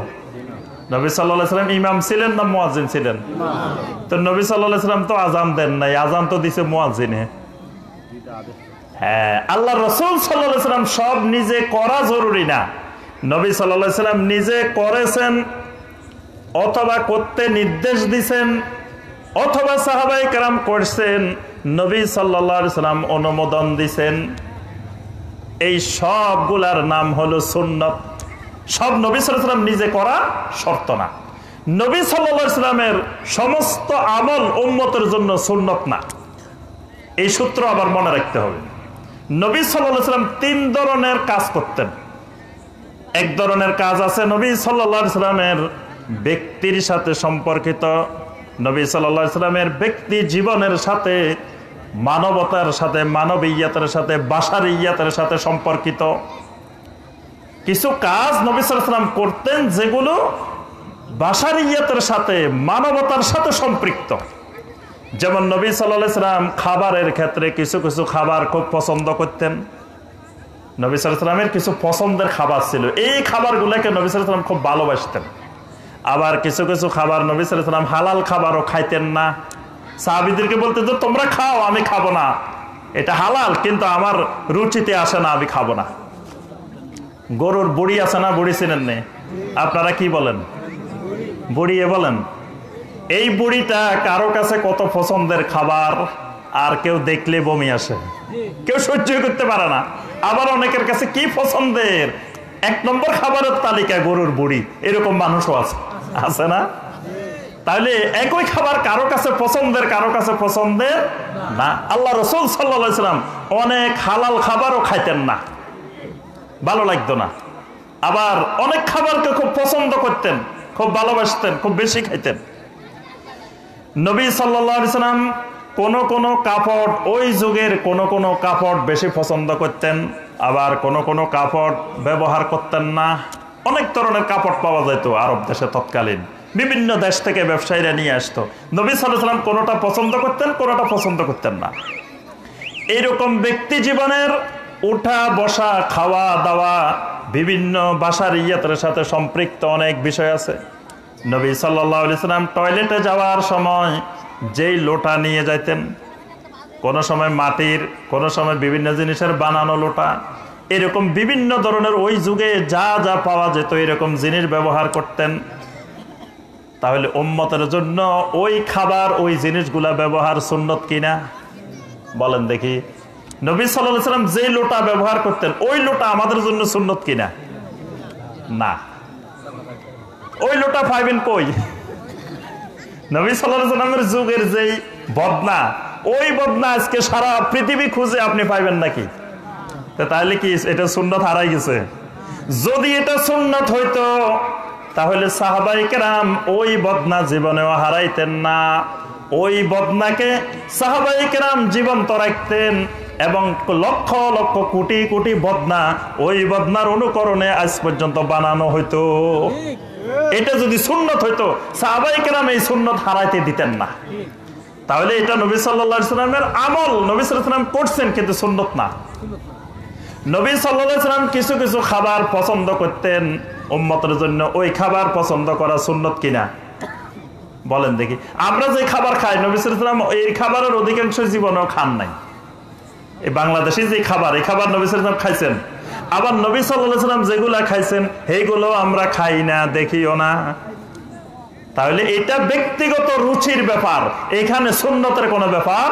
Speaker 1: নবী সাল্লাল্লাহু সাল্লাম ইমাম ছিলেন না মুয়াজ্জিন ছিলেন? তো নবী সাল্লাহ সাল্লাম তো আজান দেন নাই আজান তো দিছে মুয়াজ্জিনে হ্যাঁ আল্লাহ রসুল সাল্লাহ সব নিজে করা জরুরি না। নবী সাল্লাহ নিজে করেছেন অথবা করতে নির্দেশ দিছেন, অথবা সাহাবাই কারাম করছেন, নবী সাল্লাম অনুমোদন দিছেন। এই সবগুলার নাম হলো সুন্নত। সব নবী সাল্লাম নিজে করা শর্ত না। নবী সাল্লামের সমস্ত আমল উন্মতের জন্য সুন্নত না। এই সূত্র আবার মনে রাখতে হবে। নবী সাল্লাম তিন ধরনের কাজ করতেন। এক ধরনের কাজ আছে নবী সাল্লা সাল্লামের ব্যক্তির সাথে সম্পর্কিত নবী সাল্লা সাল্লামের ব্যক্তি জীবনের সাথে, মানবতার সাথে, মানবীয়তার সাথে বাসার ইয়াতের সাথে সম্পর্কিত। কিছু কাজ নবী সাল্লাম করতেন যেগুলো বাসার ইয়াতের সাথে, মানবতার সাথে সম্পৃক্ত। যেমন নবী সাল্লাম খাবারের ক্ষেত্রে কিছু কিছু খাবার খুব পছন্দ করতেন। নবী সাল্লামের কিছু পছন্দের খাবার ছিল। এই খাবারগুলোকে নবী সাল্লাম খুব ভালোবাসতেন। আবার কিছু কিছু খাবার নবী সাল্লাম হালাল খাবারও খাইতেন না। সাহাবিদেরকে বলতে যে, তোমরা খাও, আমি খাব না। এটা হালাল, কিন্তু আমার রুচিতে আসে না, আমি খাব না। গরুর বুড়ি আছে না, বুড়ি চিনেন নেই আপনারা কি বলেন? বুড়িয়ে বলেন, এই বুড়িটা কারও কাছে কত পছন্দের খাবার, আর কেউ দেখলে বমি আসে। কেউ সহ্য করতে পারে না। আবার অনেকের কাছে কি পছন্দের? এক নম্বর খাবারের তালিকা গরুর বুড়ি, এরকম মানুষও আছে। আছে না? তাহলে একই খাবার কারও কাছে পছন্দের, কারও কাছে পছন্দের না। আল্লাহ রসুল সাল্লাম অনেক হালাল খাবারও খাইতেন না। ভালো লাগতো না। আবার অনেক খাবারকে খুব পছন্দ করতেন, খুব ভালোবাসতেন, খুব বেশি খাইতেন। নবী সাল্লাম কোন কোন কাপড় ওই যুগের কোন কোন কাপড় বেশি পছন্দ করতেন, আবার কোন কোন কাপড় ব্যবহার করতেন না। অনেক ধরনের কাপড় পাওয়া যেত আরব দেশে তৎকালীন। বিভিন্ন দেশ থেকে ব্যবসায়ীরা নিয়ে আসতো। নবী সাল্লাম কোনোটা পছন্দ করতেন, কোনোটা পছন্দ করতেন না। এইরকম ব্যক্তি জীবনের উঠা, বসা, খাওয়া, দাওয়া, বিভিন্ন বাসার ইয়াতের সাথে সম্পৃক্ত অনেক বিষয় আছে। নবী সাল্লাম টয়লেটে যাওয়ার সময় যেই লোটা নিয়ে যাইতেন, কোনো সময় মাটির, কোনো সময় বিভিন্ন জিনিসের বানানো লোটা এরকম বিভিন্ন ধরনের ওই যুগে যা যা পাওয়া যেত, এরকম জিনিস ব্যবহার করতেন। তাহলে উম্মতের জন্য ওই খাবার, ওই জিনিসগুলা ব্যবহার সুন্নত কিনা? বলেন দেখি। নবী সাল্লাহ সাল্লাম যে লোটা ব্যবহার করতেন, ওই লোটা আমাদের জন্য সুন্নত কিনা? না। ওই লোটা পাইবেন কই? নবী সাল্লামের যুগের যেই বদনা, ওই বদনা আজকে সারা পৃথিবী খুঁজে আপনি পাইবেন নাকি? তাহলে কি এটা সুন্নত হারাই গেছে? যদি এটা সুন্নত হইতো, তাহলে সাহাবাইকেরাম ওই বদনা জীবনেও হারাইতেন না। ওই বদনাকে সাহাবাইকেরাম জীবন্ত রাখতেন এবং লক্ষ লক্ষ কোটি কোটি বদনা ওই বদনার অনুকরণে আজ পর্যন্ত বানানো হইতো। এটা যদি সুন্নত হইতো সাহাবাইকেরাম এই সুন্নত হারাইতে দিতেন না। তাহলে এটা নবী সাল্লাহ সাল্লামের আমল, নবী সাল্লাম করছেন, কিন্তু সুন্নত না। নবী সাল্লাম কিছু কিছু খাবার পছন্দ করতেন উম্মতের জন্য। ওই খাবার পছন্দ করা সুন্নত কিনা? বলেন দেখি। আমরা যে খাবার খাই, নবী সাল্লাম এই খাবারের অধিকাংশ জীবনেও খান নাই। এই বাংলাদেশে যে খাবার, এই খাবার নবী সাল্লাম খাইছেন। আবার নবী সাল্লাম যেগুলা খাইছেন, সেইগুলো আমরা খাই না, দেখিও না। তাহলে এটা ব্যক্তিগত রুচির ব্যাপার। এখানে সুন্নতের কোনো ব্যাপার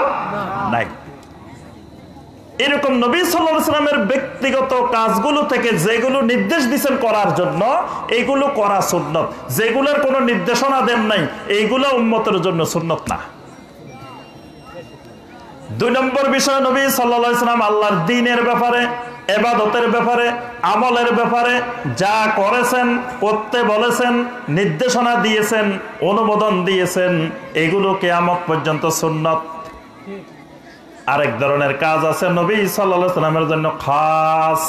Speaker 1: নাই। এরকম নবী সাল্লামের ব্যক্তিগত কাজগুলো থেকে যেগুলো নির্দেশ দিচ্ছেন করার জন্য এইগুলো করা সুন্নত। যেগুলোর কোনো নির্দেশনা দেন নাই, এইগুলো উন্মতের জন্য সুন্নত না। দুই নম্বর বিষয় নবী সাল্লাম আল্লাহর দিনের ব্যাপারে, এবাদতের ব্যাপারে, আমলের ব্যাপারে যা করেছেন, করতে বলেছেন, নির্দেশনা দিয়েছেন, অনুমোদন দিয়েছেন, এগুলো কেয়ামত পর্যন্ত সুন্নত। আরেক ধরনের কাজ আছে নবী সাল্লা সাল্লামের জন্য খাস।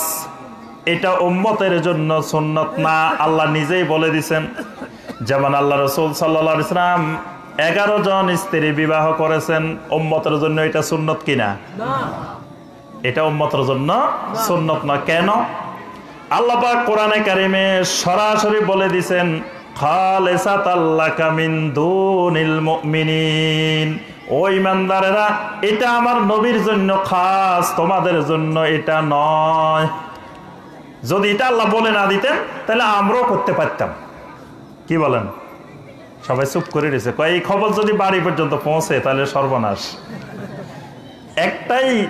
Speaker 1: এটা উম্মতের জন্য সুন্নত না আল্লাহ নিজেই বলে দিছেন। যেমন আল্লাহ রসুল সাল্লা ইসলাম এগারো জন স্ত্রী বিবাহ করেছেন উম্মতের জন্য এটা সুন্নত কিনা? এটা উম্মতের জন্য সুন্নত না। কেন? আল্লাপাক কোরআনে কারিমে সরাসরি বলে দিছেন খালেসাত আল্লাহ কামিন দুনিল মুমিনিন। ও ইমানদারেরা, এটা আমার নবীর জন্য খাস, তোমাদের জন্য এটা নয়। যদি এটা আল্লাহ বলে না দিতেন, তাহলে আমরাও করতে পারতাম। কি বলেন? সবাই চুপ করে দিয়েছে এই খবর যদি বাড়ি পর্যন্ত পৌঁছে, তাহলে সর্বনাশ। একটাই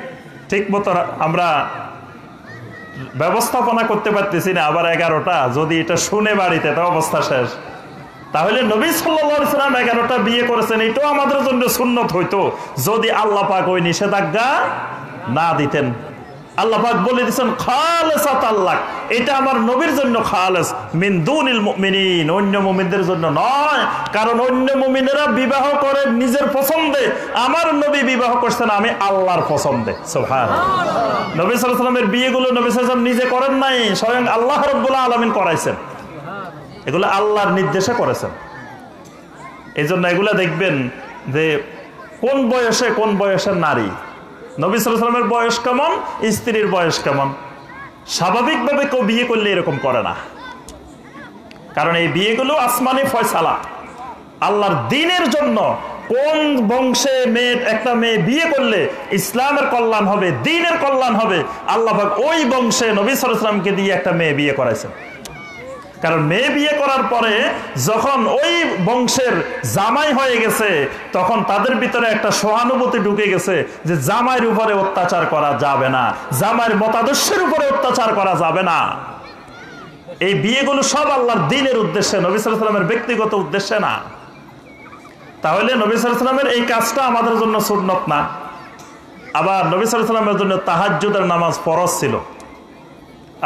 Speaker 1: ঠিক মতো আমরা ব্যবস্থাপনা করতে পারতেছি না, আবার এগারোটা। যদি এটা শুনে বাড়িতে তো অবস্থা শেষ। তাহলে নবী সাল্লাম এগারোটা বিয়ে করেছেন, এটাও আমাদের জন্য সুন্নত হইতো। যদি আল্লাহ পাক ওই নিষেধাজ্ঞা না দিতেন। আল্লাহ বলে দিচ্ছেন আল্লাহ। এটা আমার নবীর জন্য খালেস। অন্য মুমিনদের জন্য নয়। কারণ অন্য মুমিনেরা বিবাহ করে নিজের পছন্দে। আমার নবী বিবাহ করছেন আমি আল্লাহর পছন্দে। নবী সাল্লামের বিয়েগুলো নবী সাল্লাম নিজে করেন নাই, স্বয়ং আল্লাহ রব্বুল্লাহ আলমিন করাইছেন। এগুলো আল্লাহর নির্দেশে করেছেন। এই জন্য এগুলো দেখবেন যে কোন বয়সে কোন বয়সের নারী? নবী সালামের বয়স কেমন? স্ত্রীর বয়স কেমন? স্বাভাবিকভাবে কেউ বিয়ে করলে এরকম করে না। কারণ এই বিয়েগুলো আসমানি ফয়সালা। আল্লাহর দিনের জন্য কোন বংশে মেয়ে একটা মেয়ে বিয়ে করলে ইসলামের কল্যাণ হবে, দিনের কল্যাণ হবে, আল্লাহ ওই বংশে নবী সালামকে দিয়ে একটা মেয়ে বিয়ে করাইছেন। কারণ মেয়ে বিয়ে করার পরে যখন ওই বংশের জামাই হয়ে গেছে, তখন তাদের ভিতরে একটা সহানুভূতি ঢুকে গেছে যে জামাইয়ের উপরে অত্যাচার করা যাবে না, জামাইয়ের মতাদর্শের উপরে অত্যাচার করা যাবে না। এই বিয়েগুলো সব আল্লাহর দিনের উদ্দেশ্যে, নবী ব্যক্তিগত উদ্দেশ্যে না। তাহলে নবী সালামের এই কাজটা আমাদের জন্য সুন্নত না। আবার নবী সালামের জন্য তাহাজুদের নামাজ ফরজ ছিল।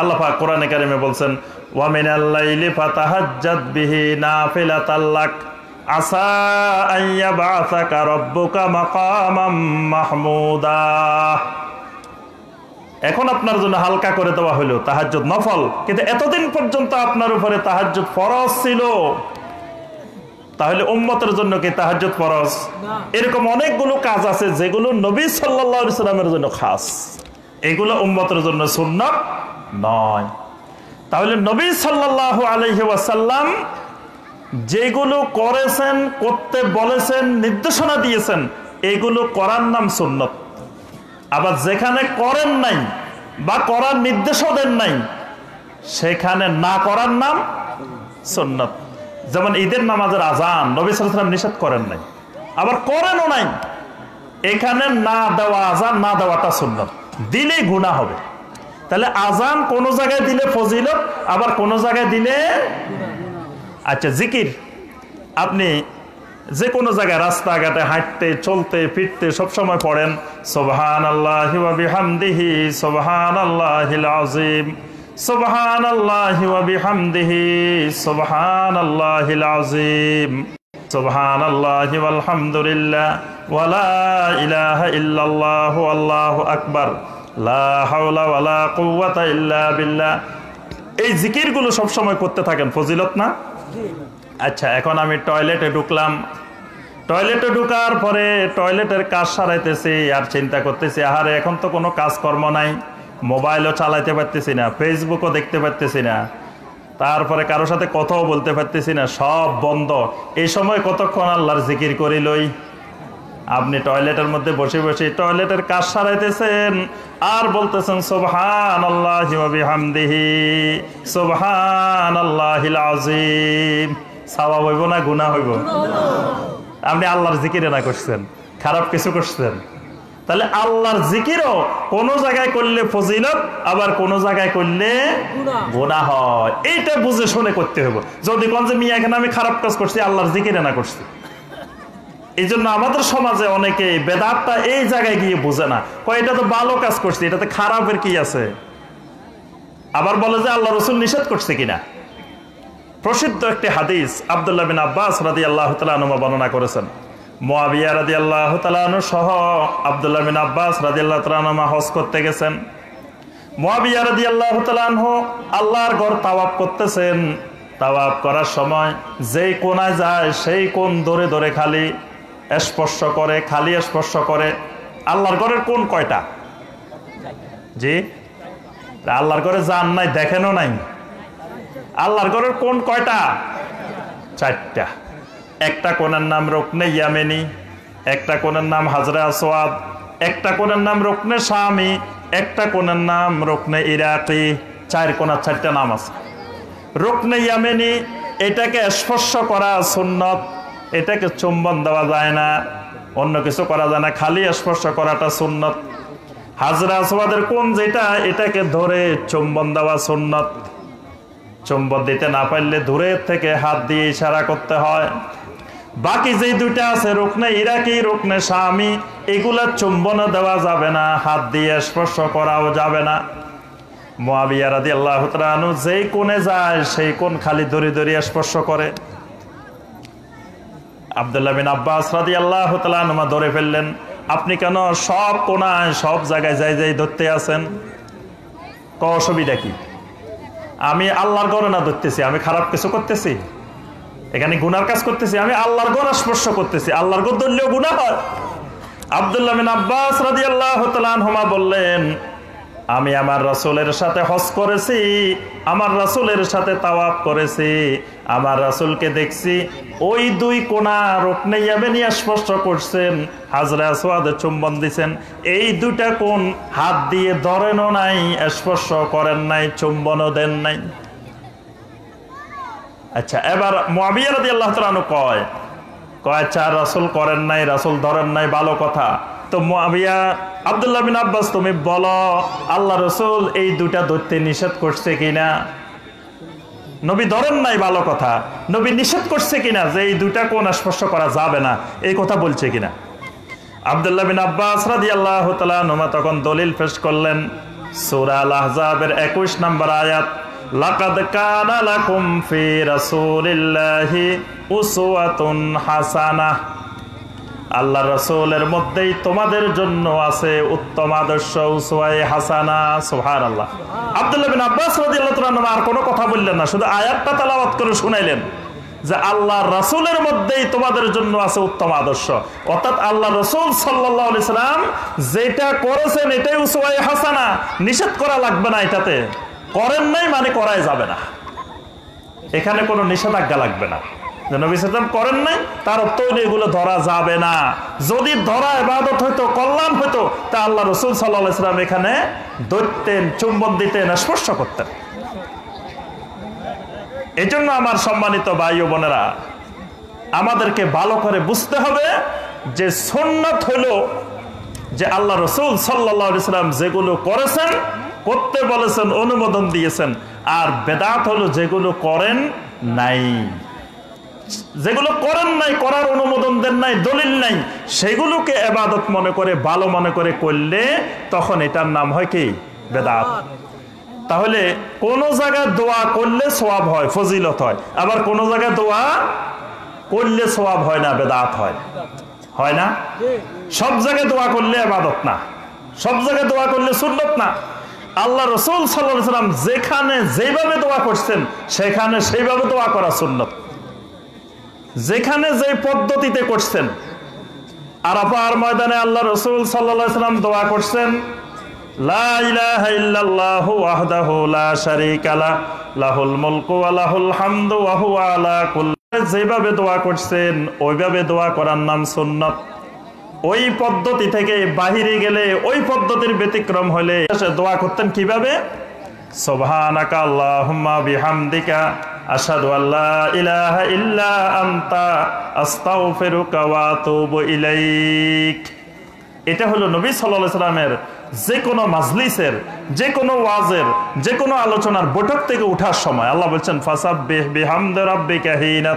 Speaker 1: আল্লাহ কোরআনে কারিমে বলছেন ওয়ামিন আল্লাইলি ফাতাহাজ্জাত বিহি নাফিলাতাল আসা আইয়া বাসাকা রব্বুকা মাকামাম মাহমুদা। এখন আপনার জন্য হালকা করে দেওয়া হলো তাহাজ্জুদ নফল। কিন্তু এতদিন পর্যন্ত আপনার উপরে তাহাজ্জুদ ফরজ ছিল। তাহলে উম্মতের জন্য কি তাহাজ্জুদ ফরজ? এরকম অনেকগুলো কাজ আছে যেগুলো নবী সাল্লাল্লাহু আলাইহি সাল্লামের জন্য খাস। এগুলো উম্মতের জন্য সুন্নাত নয়। তাহলে নবী সাল্লাহ আলহি ওয়াসাল্লাম যেগুলো করেছেন, করতে বলেছেন, নির্দেশনা দিয়েছেন, এগুলো করার নাম সুন্নত। আবার যেখানে করেন নাই বা করার নির্দেশও দেন নাই, সেখানে না করার নাম সুন্নত। যেমন ঈদের নামাজের আজান নবী সালাম নিষেধ করেন নাই। আবার করেনও নাই। এখানে না দেওয়া আজান না দেওয়াটা সুন্নত। দিলেই গুণা হবে। তাহলে আজান কোন জায়গায় দিলে ফজিলত, আবার কোন জায়গায় দিলে? আচ্ছা জিকির। আপনি যে কোনো জায়গায় রাস্তাঘাটে হাঁটতে, চলতে, ফিরতে সবসময় পড়েন সোবহান আল্লাহ হামদিহি সোবহান আল্লাহ আজিম সুবহানাল্লাহি ওয়া বিহামদিহি, সুবহানাল্লাহিল আযীম, সুবহানাল্লাহি ওয়াল হামদুলিল্লাহ ওয়া লা ইলাহা ইল্লাল্লাহু, আল্লাহু আকবার। এই জিকিরগুলো সব সময় করতে থাকেন, ফজিলত না? আচ্ছা এখন আমি টয়লেটে ঢুকলাম। টয়লেটে ঢুকার পরে টয়লেটের কাজ সারাইতেছি, আর চিন্তা করতেছি, আহারে, এখন তো কোনো কাজকর্ম নাই, মোবাইলও চালাইতে পারতেছি না, ফেসবুকও দেখতে পারতেছি না, তারপরে কারও সাথে কথাও বলতে পারতেছি না, সব বন্ধ। এই সময় কতক্ষণ আল্লাহর জিকির করি লই? আপনি টয়লেটের মধ্যে বসে বসে টয়লেটের কাজ সারাইতেছেন, আর বলতেছেন সোবহান আল্লাহ হামদিহি সোবহান আল্লাহিল আজিম সাওয়া হইব না গুনাহ হইব? আপনি আল্লাহর জিকিরে না করছেন, খারাপ কিছু করছেন। তাহলে আল্লাহর জিকিরও কোনো জায়গায় করলে ফজিলত, আবার কোন জায়গায় করলে গোনা হয়। এইটা বুঝে শুনে করতে হবে যদি কোন যে মিয়া এখানে আমি খারাপ কাজ করছি, আল্লাহর জিকিরে না করছি। এই জন্য আমাদের সমাজে অনেকে বেদাতটা এই জায়গায় গিয়ে বুঝে না। কয়, এটা তো ভালো কাজ করছি, এটাতে খারাপের কি আছে? আবার বলে যে আল্লাহ রসুল নিষেধ করছে কিনা? প্রসিদ্ধ একটি হাদিস আবদুল্লাহ বিন আব্বাস রাদি আল্লাহ তালুমা বর্ণনা করেছেন। মোয়াবিয়া রাদি আল্লাহ তালু সহ আবদুল্লাহ বিন আব্বাস রাদি আল্লাহ তালুমা হজ করতে গেছেন। মোয়াবিয়া রাদি আল্লাহ তালাহ আল্লাহর ঘর তাওয়াব করতেছেন। তাওয়াব করার সময় যেই কোনায় যায় সেই কোন ধরে ধরে খালি স্পর্শ করে, খালি স্পর্শ করে। আল্লাহর ঘরের কোন কয়টা? জি? আল্লাহর ঘরে যান নাই, দেখেনও নাই। আল্লাহর ঘরের কোন কয়টা? চারটা। একটা কোনের নাম রকনে ইয়ামেনি, একটা কোনের নাম হাজরা আসওয়াদ একটা কোনের নাম রকনে স্বামী একটা কোনের নাম রকনে ইরাকি। চার কোনার চারটা নাম আছে। রকনে ইয়ামেনি, এটাকে স্পর্শ করা সুন্নত। এটাকে চুম্বন দেওয়া যায় না, অন্য কিছু করা যায় না, খালি স্পর্শ করাটা সুন্নত। হাজরা আসওয়াদের কোন যেটা, এটাকে ধরে চুম্বন দেওয়া সুন্নত। চুম্বন দিতে না পারলে দূরের থেকে হাত দিয়ে ইশারা করতে হয়। বাকি যে দুইটা আছে, রুকনে ইরাকি, রুকনে স্বামী, এগুলা চুম্বন দেওয়া যাবে না, হাত দিয়ে স্পর্শ করাও যাবে না। মোয়াবিয়া রাদি আল্লাহ যেই কোণে যায়, সেই কোন খালি দড়ি দড়ি স্পর্শ করে। আবদুল্লাহ বিন আব্বাস রাদি আল্লাহ তালুমা ধরে ফেললেন, আপনি কেন সব কোনায়, সব জায়গায় যাই যাই ধরতে আছেন? ক অসুবিধা কি? আমি আল্লাহর গণনা ধরতেছি, আমি খারাপ কিছু করতেছি? এখানে গুনার কাজ করতেছি, আমি আল্লাহর গণা স্পর্শ করতেছি, আল্লাহর গণ ধরলেও গুণা হয়? আবদুল্লাহ বিন আব্বাস রাজি আল্লাহ হোমা বললেন আমি আমার রাসুলের সাথে হজ করেছি, আমার রাসুলের সাথে তাওয়াব করেছি, আমার রাসুলকে দেখছি ওই দুই কোনা রোকনে ইয়াবেনিয়া স্পর্শ করছেন, হাজরা সোয়াদে চুম্বন দিছেন, এই দুটা কোন হাত দিয়ে ধরেনও নাই, স্পর্শ করেন নাই, চুম্বনও দেন নাই। আচ্ছা এবার মোয়াবিয়া রাদি আল্লাহ তালু কয় কয় আচ্ছা রাসুল করেন নাই, রাসুল ধরেন নাই, ভালো কথা। তো মোয়াবিয়া আবদুল্লাহ বিন আব্বাস, তুমি বলো, আল্লাহ রসুল এই দুটা ধরতে নিষেধ করছে কিনা? নবী ধরেন নাই ভালো কথা। নবী নিষেধ করছে কিনা যে এই দুটা কোন স্পর্শ করা যাবে না? এই কথা বলছে কিনা? আবদুল্লাহ বিন আব্বাস রাদি আল্লাহ নোমা তখন দলিল পেশ করলেন, সুরা আল আহজাবের একুশ নম্বর আয়াত, লাকাদ কানা আল্লাহ রসুলের মধ্যেই তোমাদের জন্য আছে উত্তম আদর্শ হাসানা, সুবহানাল্লাহ। আব্দুল্লাহ বিন আব্বাস আর কোনো কথা বললেন না, শুধু আয়াতটা তেলাওয়াত করে শুনাইলেন যে আল্লাহ রাসূলের মধ্যেই তোমাদের জন্য আছে উত্তম আদর্শ। অর্থাৎ আল্লাহ রসুল সাল্লাল্লাহু সাল্লাম যেটা করেছেন এটাই উসওয়ায়ে হাসানা। নিষেধ করা লাগবে না এটাতে। করেন নাই মানে করাই যাবে না। এখানে কোনো নিষেধাজ্ঞা লাগবে না। নবী সাল্লাম করেন নাই, তার তৈরি এগুলো ধরা যাবে না। যদি ধরা এবাদত হইতো, কল্যাণ হইতো, তা আল্লাহ রসুল সাল্লাহাম এখানে দৈত্যেন চুম্বন দিতেন, স্পর্শ করতেন। এই জন্য আমার সম্মানিত ভাই বোনেরা, আমাদেরকে ভালো করে বুঝতে হবে যে সন্ন্যত হইল যে আল্লাহ রসুল সাল্লাহাম যেগুলো করেছেন, করতে বলেছেন, অনুমোদন দিয়েছেন, আর বেদাত হলো যেগুলো করেন নাই। যেগুলো করেন নাই, করার অনুমোদন দেন নাই, দলিল নাই, সেগুলোকে এবাদত মনে করে, ভালো মনে করে করলে তখন এটার নাম হয় কি? বেদাত। তাহলে কোন জায়গায় দোয়া করলে সোয়াব হয়, ফজিলত হয়। আবার কোন জায়গায় দোয়া করলে সোয়াব হয় না, বেদাত হয়। হয় না? সব জায়গায় দোয়া করলে আবাদত না। সব জায়গায় দোয়া করলে সুন্নত না। আল্লাহ রসুল সাল্লাহ সাল্লাম যেখানে যেভাবে দোয়া করছেন, সেখানে সেইভাবে দোয়া করা সুন্নত। যেখানে যে পদ্ধতিতে করছেন, আরাফার ময়দানে আল্লাহ রসুল সাল্লাহ সাল্লাম দোয়া করছেন যেভাবে দোয়া করছেন, ওইভাবে দোয়া করার নাম সুন্নাত। ওই পদ্ধতি থেকে বাহিরে গেলে ওই পদ্ধতির ব্যতিক্রম হলে দোয়া করতেন কীভাবে? সুবহানাকা আল্লাহুম্মা বিহামদিকা আশহাদু আল্লা ইলাহা ইল্লা আনতা, আস্তাগফিরুকা ওয়া আতুবু ইলাইক। এটা হলো নবী সাল্লাল্লাহু সাল্লামের যে কোনো মাজলিসের যে কোনো ওয়াজের যে কোনো আলোচনার বৈঠক থেকে ওঠার সময় আল্লাহ বলছেন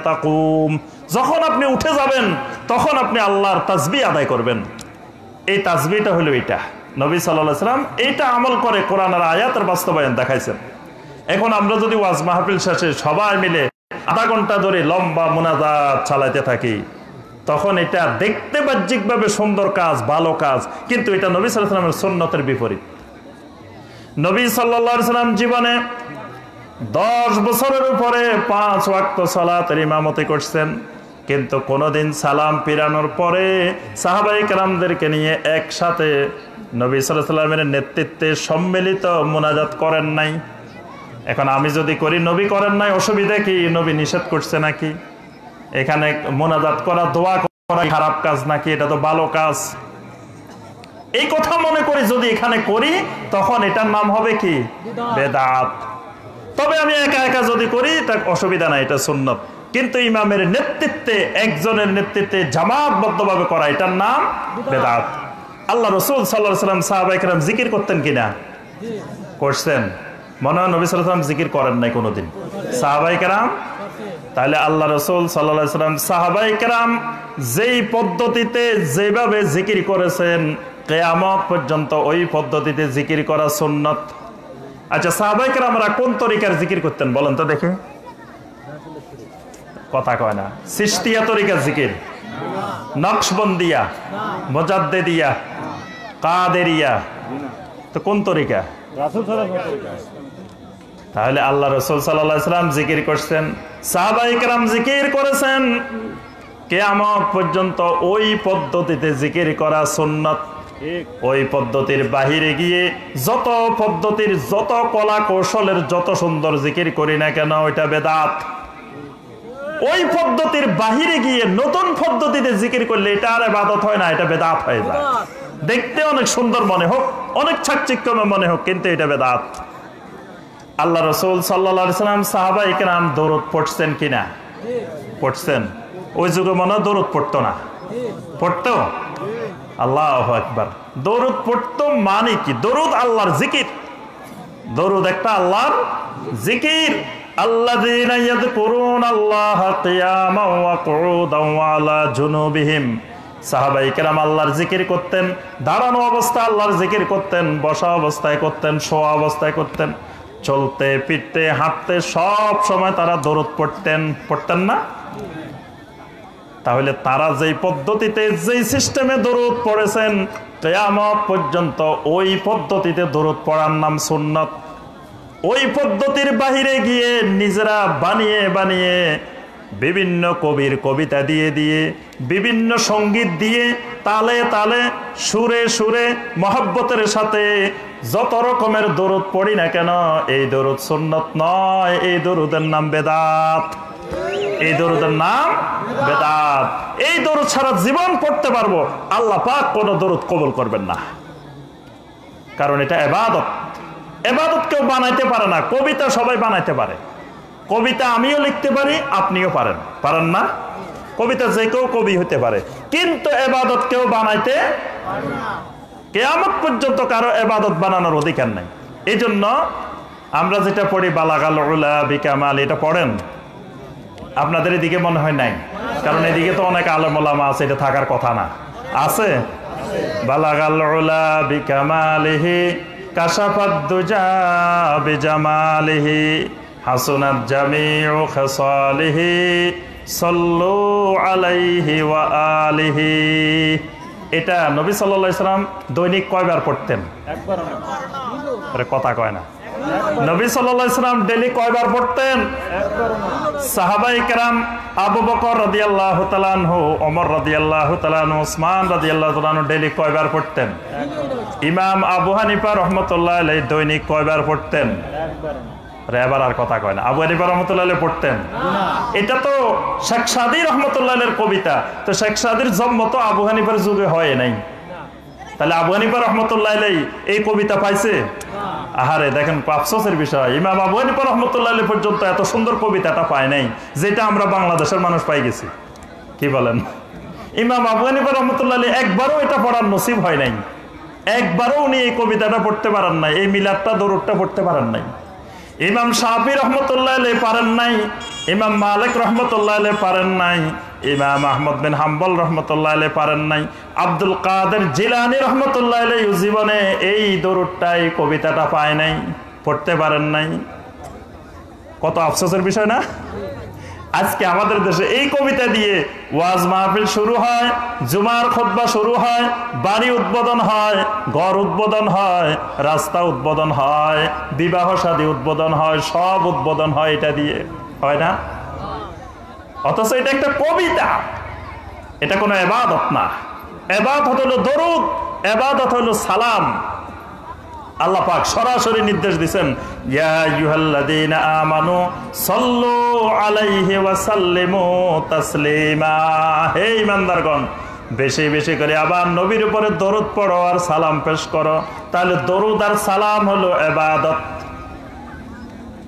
Speaker 1: তাকুম। যখন আপনি উঠে যাবেন, তখন আপনি আল্লাহর তাজবি আদায় করবেন। এই তাজবিটা হলো এটা। নবী সাল্লাল্লাহু সাল্লাম এইটা আমল করে কোরআনের আয়াতের বাস্তবায়ন দেখাইছেন। এখন আমরা যদি ওয়াজ মাহফিল শেষে সবাই মিলে আধা ঘণ্টা ধরে লম্বা মোনাজাত চালাইতে থাকি, তখন এটা দেখতে বাহ্যিকভাবে সুন্দর কাজ, ভালো কাজ, কিন্তু এটা নবী সাল্লামের সন্ন্যতের বিপরীত। নবী সাল্লা সাল্লাম জীবনে দশ বছরের উপরে পাঁচ ওয়াক্ত সালাতের ইমামতি করছেন, কিন্তু কোনোদিন সালাম পিরানোর পরে সাহাবাই কালামদেরকে নিয়ে একসাথে নবী সাল্লামের নেতৃত্বে সম্মিলিত মোনাজাত করেন নাই। এখন আমি যদি করি নবী করেন নাই অসুবিধা কি? নবী নিষেধ করছে নাকি? এখানে মোনাজাত করা দোয়া করা খারাপ কাজ নাকি? এটা তো ভালো কাজ। এই কথা মনে করি যদি এখানে করি তখন এটার নাম হবে কি? বেদাত। তবে আমি একা একা যদি করি তা অসুবিধা নাই এটা সুন্নত। কিন্তু ইমামের নেতৃত্বে একজনের নেতৃত্বে জামাতবদ্ধভাবে করা এটার নাম বেদাত। আল্লাহ রসুল সাল্লাহ সাল্লাম সাহাবাইকরাম জিকির করতেন কিনা? করছেন। মনে হয় নবী সাল্লাম জিকির করেন নাই কোনোদিন। সাহাবাইকরাম তাহলে আল্লাহ রসুল সাল্লাম সাহাবাই কেরাম যেই পদ্ধতিতে যেভাবে জিকির করেছেন, কেয়ামত পর্যন্ত ওই পদ্ধতিতে জিকির করা সুন্নত। আচ্ছা সাহাবাই কেরামরা কোন তরিকার জিকির করতেন বলেন তো দেখি। কথা কয় না। সৃষ্টিয়া তরিকার জিকির। নকশবন্দিয়া, মোজাদ্দেদিয়া, কাদেরিয়া। তো কোন তরিকা?
Speaker 2: রাসুল
Speaker 1: তাহলে আল্লাহ রসুল সাল্লাম জিকির করছেন সাহাবাইকরাম জিকির করেছেন। কেয়ামত পর্যন্ত ওই পদ্ধতিতে জিকির করা সুন্নত। ওই পদ্ধতির বাহিরে গিয়ে যত পদ্ধতির যত কলা কৌশলের যত সুন্দর জিকির করি না কেন ওইটা বেদাত। ওই পদ্ধতির বাহিরে গিয়ে নতুন পদ্ধতিতে জিকির করলে এটা আর এবাদত হয় না এটা বেদাত হয়ে যায়। দেখতে অনেক সুন্দর মনে হোক অনেক ছাকচিক্যমে মনে হোক কিন্তু এটা বেদাত। আল্লাহ রসুল সাল্লা সাল্লাম সাহাবা ইকরাম দৌড় পড়ছেন কিনা পড়ছেন। ওই যুগে মনে দৌড় পড়তো না। পড়তো? আল্লাহ একবার দৌড় পড়তো মানে কি? দরুদ আল্লাহর জিকির। দরুদ একটা আল্লাহর জিকির। আল্লাহা কিয়ামান ওয়া কুউদান ওয়া আলা জুনুবিহিম। সাহাবাই কেরাম আল্লাহর জিকির করতেন। দাঁড়ানো অবস্থায় আল্লাহর জিকির করতেন, বসা অবস্থায় করতেন, শোয়া অবস্থায় করতেন। চলতে ফিরতে হাঁটতে সব সময় তারা দরুদ পড়তেন পড়তেন না? তাহলে তারা যেই পদ্ধতিতে, যেই সিস্টেমে দরুদ পড়েছেন, কেয়ামত পর্যন্ত ওই পদ্ধতিতে দরুদ পড়ার নাম সুন্নত। ওই পদ্ধতির বাহিরে গিয়ে নিজেরা বানিয়ে বানিয়ে বিভিন্ন কবির কবিতা দিয়ে দিয়ে, বিভিন্ন সংগীত দিয়ে তালে তালে সুরে সুরে মহব্বতের সাথে যত রকমের দরুদ পড়ি না কেন, এই দরুদ সুন্নত নয়, এই দরুদের নাম বেদাত। এই দরুদের নাম বেদাত। এই দরুদ ছাড়া জীবন পড়তে পারব, আল্লাহ পাক কোনো দরুদ কবুল করবেন না। কারণ এটা এবাদত। এবাদত কেউ বানাইতে পারে না, কবিতা সবাই বানাইতে পারে। কবিতা আমিও লিখতে পারি, আপনিও পারেন। পারেন না? কবিতা যে কেউ কবি হতে পারে। কিন্তু এবাদত কেউ বানাইতে কেয়ামত পর্যন্ত কারও এবাদত বানানোর অধিকার নাই। এই জন্য আমরা যেটা পড়ি, বালাগাল বিকামাল এটা পড়েন? আপনাদের এদিকে মনে হয় নাই? কারণ এদিকে তো অনেক আলমোলামা আছে, এটা থাকার কথা না। আছে? বালাগাল আলাইহি এটা নবী আলাইহি সাল্লাম দৈনিক কয়বার পড়তেন?
Speaker 2: একবার না
Speaker 1: আরে কথা কয় না। নবী সাল্লাল্লাহু আলাইহি সাল্লাম ডেলি কয়বার পড়তেন? সাহাবাই কেরাম আবু বকর রাদিয়াল্লাহু তাআলা আনহু ওমর রাদিয়াল্লাহু তাআলা আনহু ওসমান রাদিয়াল্লাহু তাআলা আনহু ডেইলি কয়বার পড়তেন? ইমাম আবু হানিফা রহমতুল্লাহ দৈনিক কয়বার পড়তেন? এবার আর কথা কয় না। আবু হানিফা রহমতুল্লাহ পড়তেন। এটা তো শেখ সাদি রহমতুল্লাহ কবিতা। তো শেখ সাদির জন্ম তো আবু হানিফার যুগে হয় নাই। তাহলে আবু হানিফা রহমতুল্লাহ এই কবিতা পাইছে? আহারে, দেখেন আফসোসের বিষয়। ইমাম আবু হানিফা রহমতুল্লাহ পর্যন্ত এত সুন্দর কবিতাটা পায় নাই, যেটা আমরা বাংলাদেশের মানুষ পাই গেছি। কি বলেন? ইমাম আবু হানিফা রহমতুল্লাহ একবারও এটা পড়ার নসিব হয় নাই। একবারও উনি এই কবিতাটা পড়তে পারেন নাই, এই মিলাদটা, দরুদটা পড়তে পারেন নাই। ইমাম শাহি রহমতুল্লাহ পারেন নাই, ইমাম মালিক রহমতুল্লাহ পারেন নাই, ইমাম আহমদ বিন হাম্বল রহমতুল্লাহ পারেন নাই, আব্দুল কাদের জিলানি রহমতুল্লাহ জীবনে এই দরুদটাই, কবিতাটা পায় নাই, পড়তে পারেন নাই। কত আফসোসের বিষয় না? আজকে আমাদের দেশে এই কবিতা দিয়ে ওয়াজ মাহফিল শুরু হয়, জুমার খোদ্া শুরু হয়, বাড়ি উদ্বোধন হয়, ঘর উদ্বোধন হয়, রাস্তা উদ্বোধন হয়, বিবাহ শাদী উদ্বোধন হয়, সব উদ্বোধন হয় এটা দিয়ে। হয় না? অথচ এটা একটা কবিতা। এটা কোনো এবাদত না। এবাদত হলো দরুদ, এবাদত হলো সালাম। আল্লাহ পাক সরাসরি নির্দেশ আইয়ুহাল্লাযীনা আমানু বেশি বেশি করে আবার নবীর উপরে দরুদ পড়ো আর সালাম পেশ করো। তাহলে দরুদ আর সালাম হলো এবাদত।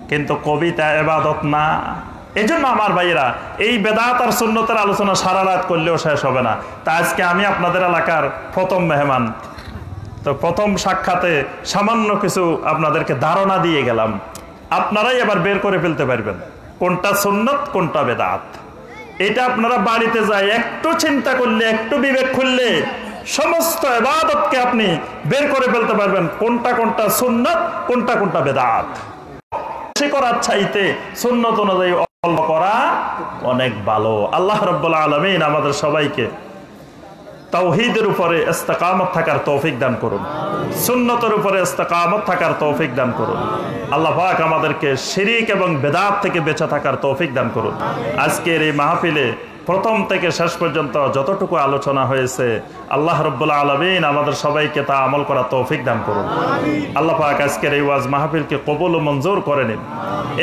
Speaker 1: কিন্তু কবিতা এবাদত না। এই জন্য আমার ভাইয়েরা, এই বেদাত আর সুন্নতের আলোচনা সারা রাত করলেও শেষ হবে না। তা আজকে আমি আপনাদের এলাকার প্রথম মেহমান। তো প্রথম সাক্ষাতে সামান্য কিছু আপনাদেরকে ধারণা দিয়ে গেলাম। আপনারাই এবার বের করে ফেলতে পারবেন, কোনটা সুন্নত, কোনটা বেদাত। এটা আপনারা বাড়িতে যায় একটু চিন্তা করলে, একটু বিবেক খুললে সমস্ত এবাদতকে আপনি বের করে ফেলতে পারবেন, কোনটা কোনটা সুন্নত, কোনটা কোনটা বেদাত। করার চাইতে সুন্নত অনুযায়ী অল্প করা অনেক ভালো। আল্লাহ রব্বুল আলমিন আমাদের সবাইকে তাওহিদের উপরে ইস্তেকামত থাকার তৌফিক দান করুন। সুন্নতের উপরে ইস্তেকামত থাকার তৌফিক দান করুন। আল্লাহ পাক আমাদেরকে শিরিক এবং বেদাত থেকে বেঁচে থাকার তৌফিক দান করুন। আজকের এই মাহফিলে প্রথম থেকে শেষ পর্যন্ত যতটুকু আলোচনা হয়েছে, আল্লাহ রব্বুল্লা আলমিন আমাদের সবাইকে তা আমল করা তৌফিক দান করুন। আল্লাহ পাক আজকের এই ওয়াজ মাহফিলকে কবুল ও মঞ্জুর করে নিন।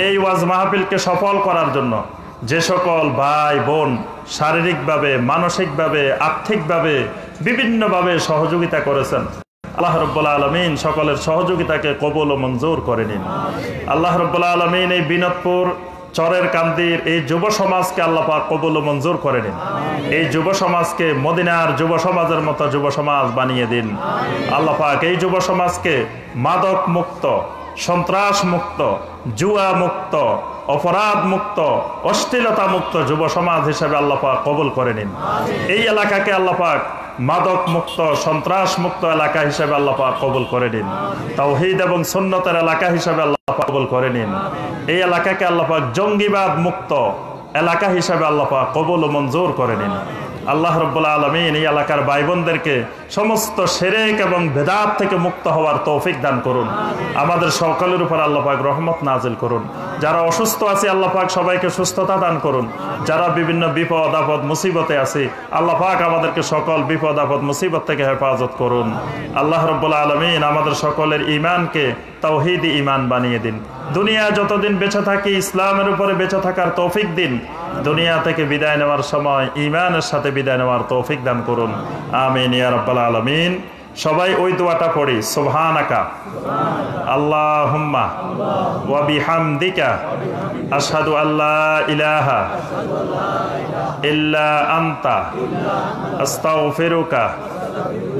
Speaker 1: এই ওয়াজ মাহফিলকে সফল করার জন্য যে সকল ভাই, বোন শারীরিকভাবে, মানসিকভাবে, আর্থিকভাবে বিভিন্নভাবে সহযোগিতা করেছেন। আল্লাহ রব্বুল্লা আলমিন সকলের সহযোগিতাকে কবল ও মঞ্জুর করে নিন। আল্লাহ রব্বুল্লা আলমিন এই বিনোদপুর চরের কান্দির এই যুব সমাজকে আল্লাপাক কবুল ও মঞ্জুর করে নিন। এই যুব সমাজকে মদিনার যুব সমাজের মতো যুব সমাজ বানিয়ে দিন। আল্লাপাক এই যুব সমাজকে মাদক মুক্ত, সন্ত্রাস মুক্ত, জুয়া মুক্ত অপরাধ মুক্ত অশ্লীলতা মুক্ত যুব সমাজ হিসেবে আল্লাপাক কবুল করে নিন। এই এলাকাকে আল্লাপাক মাদক মুক্ত সন্ত্রাস মুক্ত এলাকা হিসেবে আল্লাপাক কবুল করে নিন। তাওহিদ এবং সুন্নতের এলাকা হিসেবে আল্লাহ কবুল করে নিন। এই এলাকাকে আল্লাপাক জঙ্গিবাদ মুক্ত এলাকা হিসাবে আল্লাপাক কবুল ও মঞ্জুর করে নিন। আল্লাহ রব্বুল্লা আলমিন এই এলাকার ভাই বোনদেরকে সমস্ত সেরেক এবং ভেদাত থেকে মুক্ত হওয়ার তৌফিক দান করুন। আমাদের সকলের উপর আল্লাপাক রহমত নাজিল করুন। যারা অসুস্থ আছে আল্লাপাক সবাইকে সুস্থতা দান করুন। যারা বিভিন্ন বিপদ, আপদ, মুসিবতে আছে আল্লাপাক আমাদেরকে সকল বিপদ, আপদ, মুসিবত থেকে হেফাজত করুন। আল্লাহ রব্বুল্লা আলমিন আমাদের সকলের ইমানকে তাওহিদি ইমান বানিয়ে দিন। দুনিয়া যতদিন বেঁচে থাকি, ইসলামের উপরে বেঁচে থাকার তৌফিক দিন। দুনিয়া থেকে বিদায় নেওয়ার সময় ইমানের সাথে বিদায় নেওয়ার তৌফিক দান করুন। আমিন, ইয়া রাব্বাল আলামিন। সবাই ওই দোয়াটা পড়ি, সুবহানাকা। আল্লাহুম্মা ওয়া বিহামদিকা। আসাদু আল্লাহ ইলাহা ইল্লা আনতা। আস্তাগফিরুকা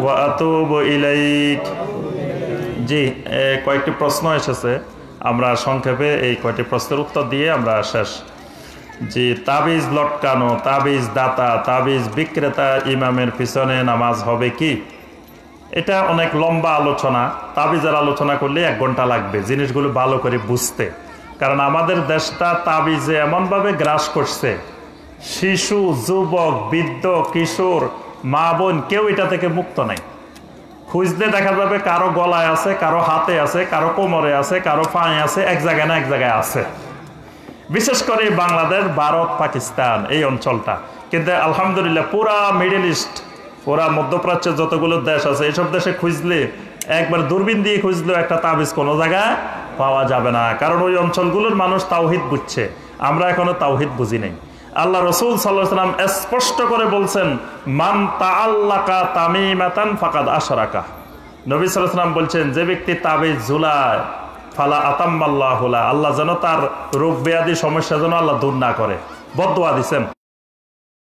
Speaker 1: ওয়া আতুবু ইলাইক। জি কয়েকটি প্রশ্ন এসেছে। আমরা সংক্ষেপে এই কয়টি প্রশ্নের উত্তর দিয়ে আমরা শেষ। যে তাবিজ লটকানো, তাবিজ দাতা, তাবিজ বিক্রেতা ইমামের পিছনে নামাজ হবে কি? এটা অনেক লম্বা আলোচনা। তাবিজের আলোচনা করলে এক ঘণ্টা লাগবে, জিনিসগুলো ভালো করে বুঝতে। কারণ আমাদের দেশটা তাবিজে এমনভাবে গ্রাস করছে। শিশু, যুবক, বৃদ্ধ, কিশোর, মা, বোন কেউ এটা থেকে মুক্ত নাই। খুঁজলে দেখা যাবে কারও গলায় আছে, কারও হাতে আছে, কারও কোমরে আছে, কারও পায়ে আছে, এক জায়গায় না এক জায়গায় আছে। বিশেষ করে বাংলাদেশ, ভারত, পাকিস্তান, এই অঞ্চলটা। কিন্তু আলহামদুলিল্লাহ পুরা মিডল ইস্ট, পুরা মধ্যপ্রাচ্যের যতগুলো দেশ আছে, এইসব দেশে খুঁজলে, একবার দূরবীন দিয়ে খুঁজলেও একটা তাবিজ কোনো জায়গায় পাওয়া যাবে না। কারণ ওই অঞ্চলগুলোর মানুষ তাওহিদ বুঝছে। আমরা এখনও তাওহিদ বুঝি নেই। আল্লাহ রসুল সাল্লাম স্পষ্ট করে বলছেন, মান তা আল্লাকা তামিমাতান ফাকাদ আশারাকা। নবী সাল্লাম বলছেন, যে ব্যক্তি তাবিজ ঝুলায়, ফালা আতাম্মাল্লাহুলা আল্লাহ যেন তার রোগ বেয়াদি সমস্যা যেন আল্লাহ দূর না করে। বদোয়া দিছেন।